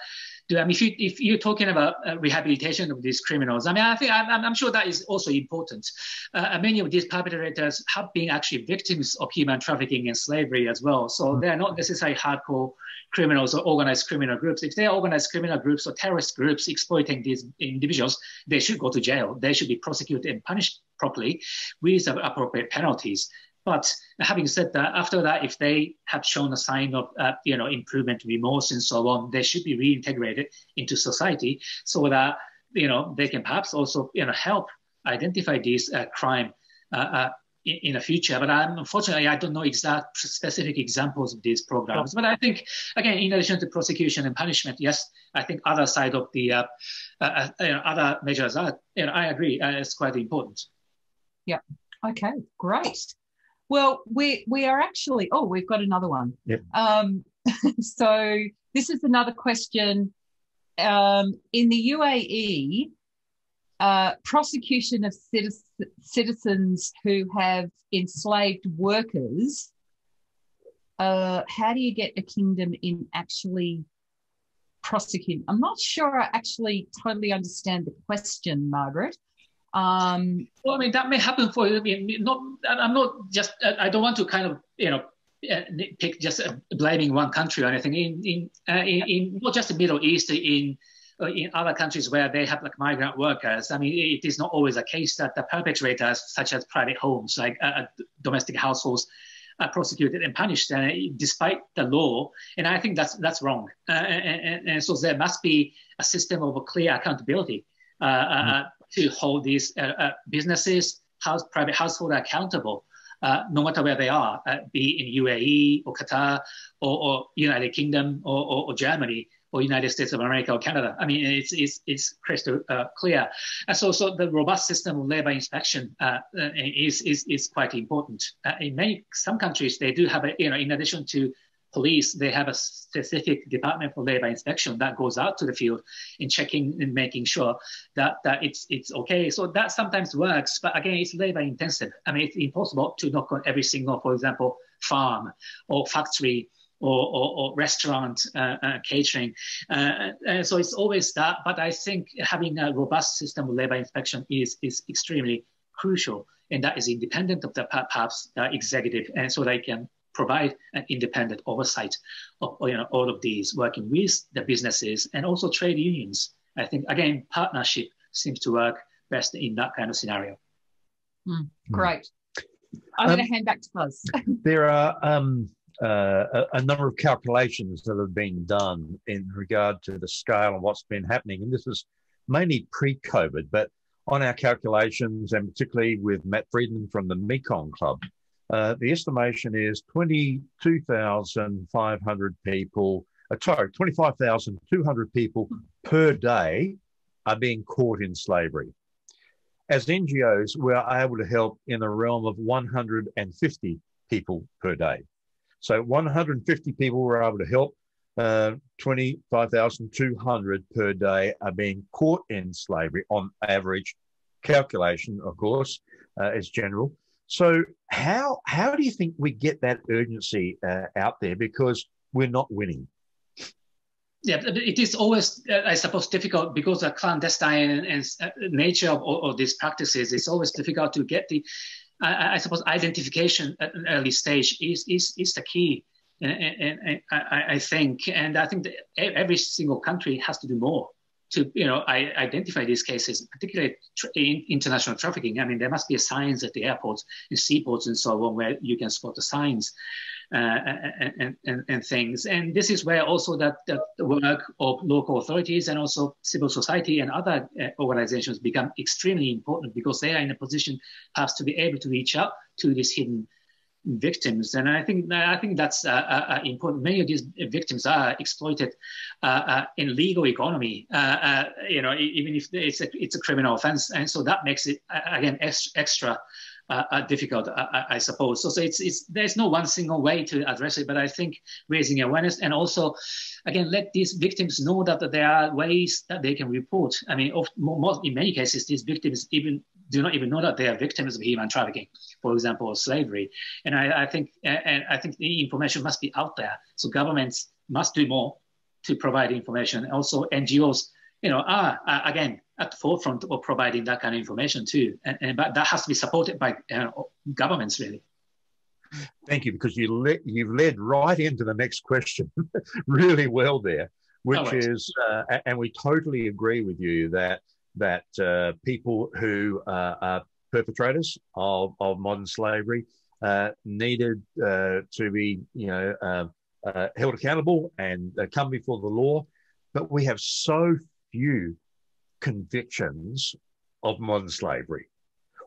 do. I mean, if, you, if you're talking about uh, rehabilitation of these criminals, I mean, I think I'm, I'm sure that is also important. Uh, many of these perpetrators have been actually victims of human trafficking and slavery as well. So mm-hmm. they're not necessarily hardcore criminals or organized criminal groups. If they are organized criminal groups or terrorist groups exploiting these individuals, they should go to jail. They should be prosecuted and punished properly with appropriate penalties. But having said that, after that, if they have shown a sign of uh, you know improvement, remorse, and so on, they should be reintegrated into society so that you know they can perhaps also you know help identify these uh, crime uh, uh in, in, the future. But unfortunately, I don't know exact specific examples of these programs. But I think again, in addition to prosecution and punishment, yes, I think other side of the uh, uh, you know, other measures are. You know, I agree. it's quite important. Yeah. Okay. Great. Well, we we are actually. Oh, we've got another one. Yep. Um, so this is another question. Um, in the UAE, uh, prosecution of citizens who have enslaved workers. Uh, how do you get a kingdom in actually prosecuting? I'm not sure I actually totally understand the question, Margaret. Um, well, I mean, that may happen for you. I mean, not, I'm not just, I don't want to kind of, you know, uh, pick just uh, blaming one country or anything. In, in, uh, in, in, not just the Middle East, in, uh, in other countries where they have like migrant workers, I mean, it is not always a case that the perpetrators, such as private homes, like uh, domestic households, are prosecuted and punished uh, despite the law. And I think that's that's wrong. Uh, and, and, and, so there must be a system of clear accountability. Uh, mm-hmm to hold these uh, uh, businesses, house, private household accountable, uh, no matter where they are, be in UAE or Qatar or, or United Kingdom or, or, or, Germany or United States of America or Canada. I mean, it's, it's, it's crystal clear. And so, so the robust system of labor inspection is, is, is quite important. in many, some countries, they do have, a, you know, in addition to police, they have a specific Department for Labor inspection that goes out to the field in checking and making sure that, that it's it's okay. So that sometimes works, but again, it's labor intensive. I mean, it's impossible to knock on every single, for example, farm or factory or, or, or, restaurant uh, uh, catering. Uh, so it's always that. But I think having a robust system of labor inspection is, is extremely crucial. And that is independent of the perhaps the executive, and so they can provide an independent oversight of you know, all of these, working with the businesses and also trade unions. I think, again, partnership seems to work best in that kind of scenario. Mm, great. I'm um, going to hand back to Fuzz. there are um, uh, a, a, number of calculations that have been done in regard to the scale of what's been happening. And this is mainly pre COVID, but on our calculations, and particularly with Matt Friedman from the Mekong Club, uh, the estimation is 22,500 people, uh, sorry, 25,200 people per day are being caught in slavery. As NGOs, we're able to help in the realm of 150 people per day. So 150 people we're able to help. Uh, 25,200 per day are being caught in slavery on average. Calculation, of course, uh, is general. So how how do you think we get that urgency uh, out there? Because we're not winning. Yeah, it is always, uh, I suppose, difficult because the clandestine and, uh, nature of all of these practices. It's always difficult to get the, I, I suppose, identification at an early stage is is is the key. And, and, and I, I, think, and I think every single country has to do more to you know I identify these cases, particularly in international trafficking. I mean, there must be signs at the airports, and seaports, and so on, where you can spot the signs uh, and, and, and, things. And this is where also that, that the work of local authorities and also civil society and other uh, organizations become extremely important because they are in a position perhaps to be able to reach out to these hidden victims. And I think I think that's uh, uh, uh, important. Many of these victims are exploited uh, uh in legal economy. Uh, you know, even if it's a, it's a criminal offense, and so that makes it again extra. difficult, I suppose. So, so it's, it's there's no one single way to address it, but I think raising awareness and also, again, let these victims know that there are ways that they can report. I mean, of, most, in many cases, these victims even do not even know that they are victims of human trafficking, for example, slavery. And I, I think and I think the information must be out there. So governments must do more to provide information. Also, NGOs, you know, are, are again at the forefront of providing that kind of information too. And, and but that has to be supported by uh, governments, really. Thank you, because you le- you've led right into the next question really well there, which oh, is, uh, and we totally agree with you that that uh, people who uh, are perpetrators of, of modern slavery uh, needed uh, to be, you know, um, uh, held accountable and come before the law. But we have so few convictions of modern slavery.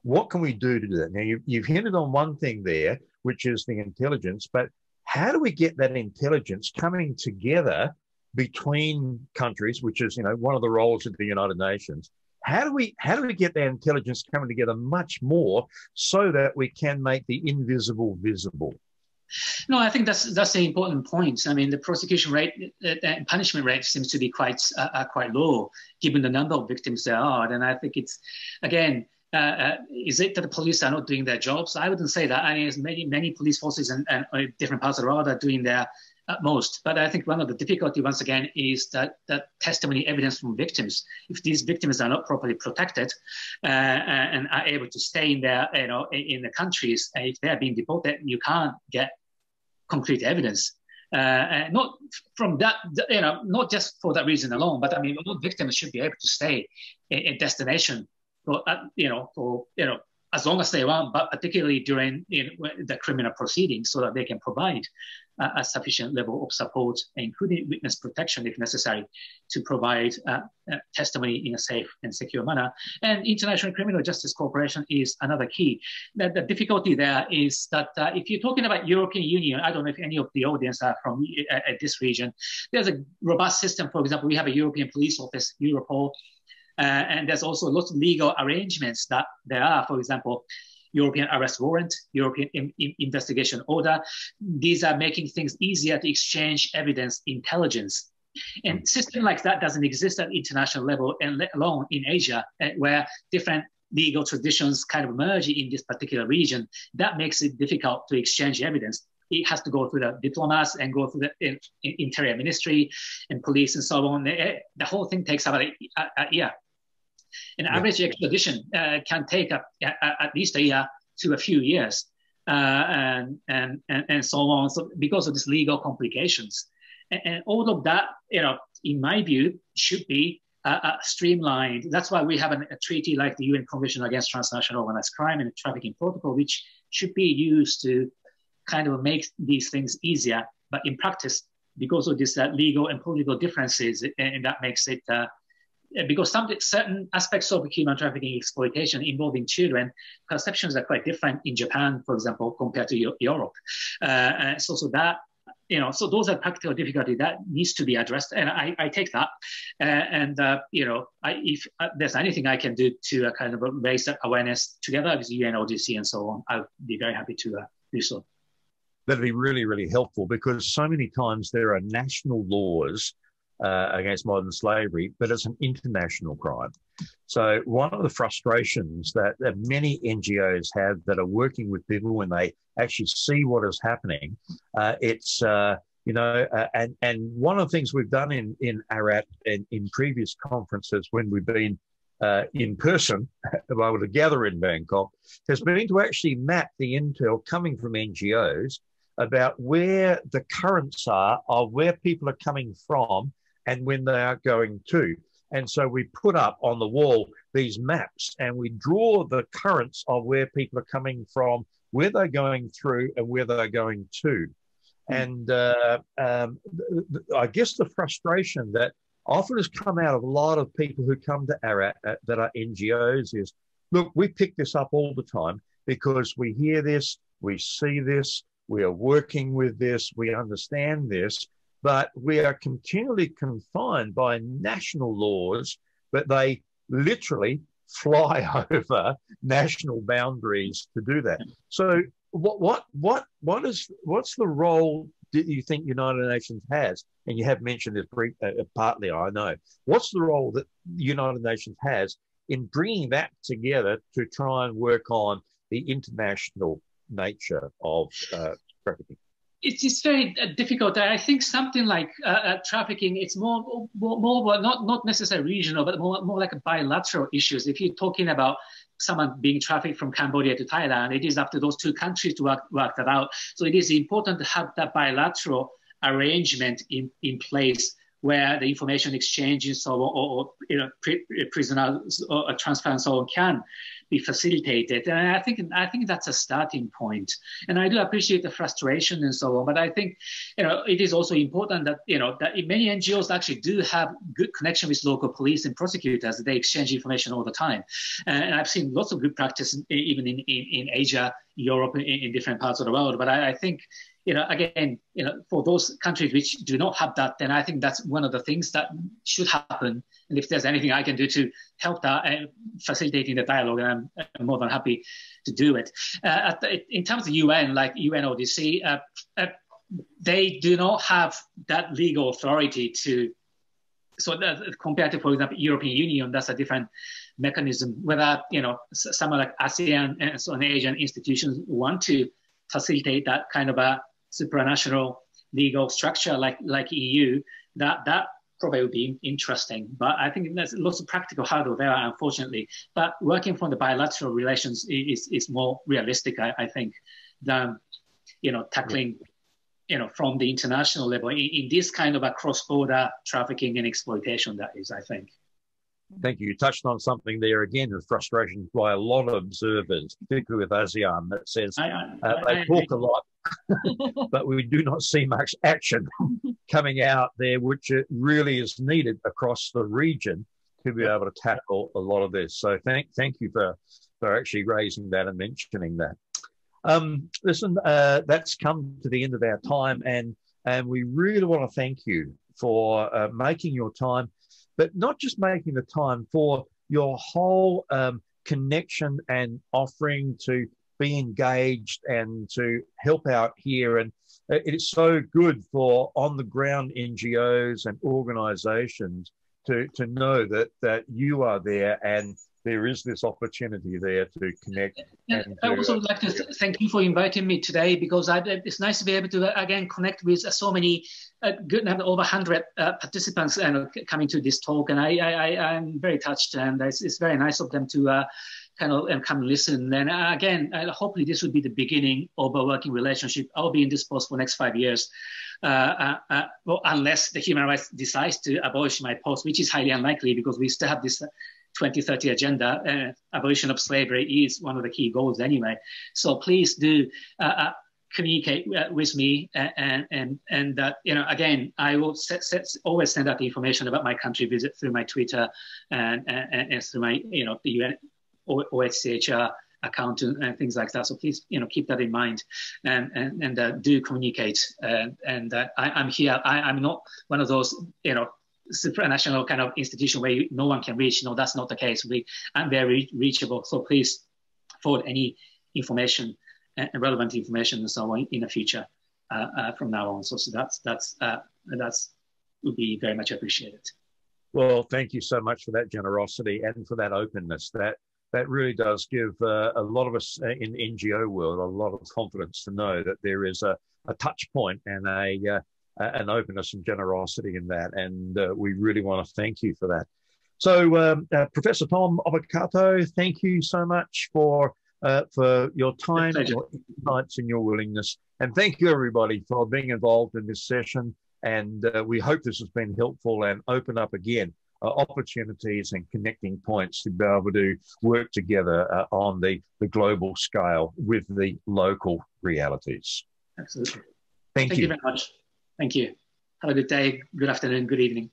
What can we do to do that? Now, you, you've hinted on one thing there, which is the intelligence, but how do we get that intelligence coming together between countries, which is, you know, one of the roles of the United Nations? How do we how do we get that intelligence coming together much more so that we can make the invisible visible? No, I think that's that's the important point. I mean, the prosecution rate and punishment rate seems to be quite uh, uh, quite low given the number of victims there are, and I think it's again. Uh, uh, is it that the police are not doing their jobs? I wouldn't say that. I mean, many many police forces and, and uh, different parts of the world are doing their at most. But I think one of the difficulty, once again, is that, that testimony evidence from victims. If these victims are not properly protected uh, and are able to stay in their, you know, in the countries, if they are being deported, you can't get concrete evidence. Uh, not from that, you know, not just for that reason alone, but I mean, all victims should be able to stay in, in destination for, uh, you know, for, you know, as long as they want, but particularly during you know, the criminal proceedings, so that they can provide uh, a sufficient level of support, including witness protection if necessary, to provide uh, uh, testimony in a safe and secure manner. And international criminal justice cooperation is another key. The, the difficulty there is that uh, if you're talking about European Union, I don't know if any of the audience are from this region. There's a robust system. For example, we have a European Police Office, Europol. Uh, and there's also lots of legal arrangements that there are, for example, European arrest warrant, European in, in investigation order. These are making things easier to exchange evidence intelligence. And system like that doesn't exist at international level and let alone in Asia, uh, where different legal traditions kind of merge in this particular region. That makes it difficult to exchange evidence it has to go through the diplomats and go through the interior ministry and police and so on. The, whole thing takes about a, a, a year. An yeah. average expedition uh, can take at least a year to a few years, uh, and, and, and, and so on. So because of these legal complications. And, and, all of that, you know, in my view, should be uh, uh, streamlined. That's why we have an, a treaty like the UN Convention Against Transnational Organized Crime and Trafficking Protocol, which should be used to kind of make these things easier. But in practice, because of these uh, legal and political differences, and that makes it uh, because some certain aspects of human trafficking exploitation involving children perceptions are quite different in Japan, for example, compared to Europe. Uh, so, so that you know, so those are practical difficulty that needs to be addressed, and I, I take that. Uh, and uh, you know, I, if uh, there's anything I can do to uh, kind of raise that awareness together with UNODC and so on, I'd be very happy to uh, do so. That'd be really, really helpful because so many times there are national laws uh, against modern slavery, but it's an international crime. So, one of the frustrations that, that many NGOs have that are working with people when they actually see what is happening, uh, it's uh, you know, uh, and and one of the things we've done in in ARAT and in previous conferences when we've been uh, in person, able to gather in Bangkok, has been to actually map the intel coming from NGOs about where the currents are of where people are coming from and when they are going to. And so we put up on the wall these maps and we draw the currents of where people are coming from, where they're going through, and where they're going to. Hmm. And uh, um, I guess the frustration that often has come out of a lot of people who come to ARAT uh, that are NGOs is look, we pick this up all the time because we hear this, we see this, we are working with this, we understand this, but we are continually confined by national laws, but they literally fly over national boundaries to do that. So, what what what what is what's the role do you think United Nations has? And you have mentioned this brief, uh, uh, partly, I know. What's the role that United Nations has in bringing that together to try and work on the international nature of uh, trafficking? It's, it's very uh, difficult. I think something like uh, uh, trafficking, it's more, more, more, not, not necessarily regional, but more, more like bilateral issues. If you're talking about someone being trafficked from Cambodia to Thailand, it is up to those two countries to work, work that out. So it is important to have that bilateral arrangement in, in place where the information exchange and so on, or, or you know, prisoners or transfer and so on can be facilitated. And I think I think that's a starting point. And I do appreciate the frustration and so on. But I think you know it is also important that you know that many NGOs actually do have good connection with local police and prosecutors. They exchange information all the time. And I've seen lots of good practice even in, in, in Asia, Europe, in, in, different parts of the world. But I, I think you know, again, you know, for those countries which do not have that, then I think that's one of the things that should happen. And if there's anything I can do to help that and facilitating the dialogue, I'm, more than happy to do it. Uh, the, in terms of UN, like UNODC, uh, uh, they do not have that legal authority to. So that, compared to, for example, European Union, that's a different mechanism. Whether you know, some of like ASEAN and so on, Asian institutions want to facilitate that kind of a supranational legal structure like like EU, that that probably would be interesting. But I think there's lots of practical hurdle there, unfortunately. But working from the bilateral relations is is more realistic, I, I think, than you know tackling you know from the international level in, in this kind of a cross-border trafficking and exploitation. That is, I think. Thank you. You touched on something there again of frustration by a lot of observers, particularly with ASEAN, that says I, I, uh, they I, talk a lot, but we do not see much action coming out there, which really is needed across the region to be able to tackle a lot of this. So thank thank you for for actually raising that and mentioning that. Um, listen, uh, that's come to the end of our time, and and we really want to thank you for uh, making your time but not just making the time for your whole um, connection and offering to be engaged and to help out here. And it is so good for on the ground NGOs and organizations to, to know that, that you are there and there is this opportunity there to connect. Yeah, I also would like to th- thank you for inviting me today because I, it's nice to be able to uh, again connect with uh, so many uh, good over 100 uh, participants uh, coming to this talk, and I, I, am very touched, and it's, it's, very nice of them to uh, kind of and come listen. And again, hopefully this will be the beginning of a working relationship. I'll be in this post for the next five years. well, unless the human rights decides to abolish my post, which is highly unlikely because we still have this 2030 agenda, uh, abolition of slavery is one of the key goals anyway. So please do uh, uh, communicate uh, with me, and and and you know again, I will set, set, always send out the information about my country visit through my Twitter and and, and through my you know the UN OHCHR account and, and, things like that. So please, you know, keep that in mind and and, and uh, do communicate. Uh, and uh, I, am here. I, am not one of those, you know, supranational kind of institution where you, no one can reach. No, that's not the case. We, I'm very reachable. So please forward any information and uh, relevant information and so on in the future uh, uh, from now on. So, so that's that's uh, that's would be very much appreciated. Well, thank you so much for that generosity and for that openness. That that really does give uh, a lot of us uh, in the NGO world a lot of confidence to know that there is a, a touch point and a uh, an openness and generosity in that. And uh, we really want to thank you for that. So, um, uh, Professor Tom Obokata, thank you so much for uh, for your time, your insights, and your willingness. And thank you, everybody, for being involved in this session. And uh, we hope this has been helpful and open up again uh, opportunities and connecting points to be able to work together uh, on the, the global scale with the local realities. Absolutely. Thank, Thank you. you very much. Thank you. Have a good day, good afternoon, good evening.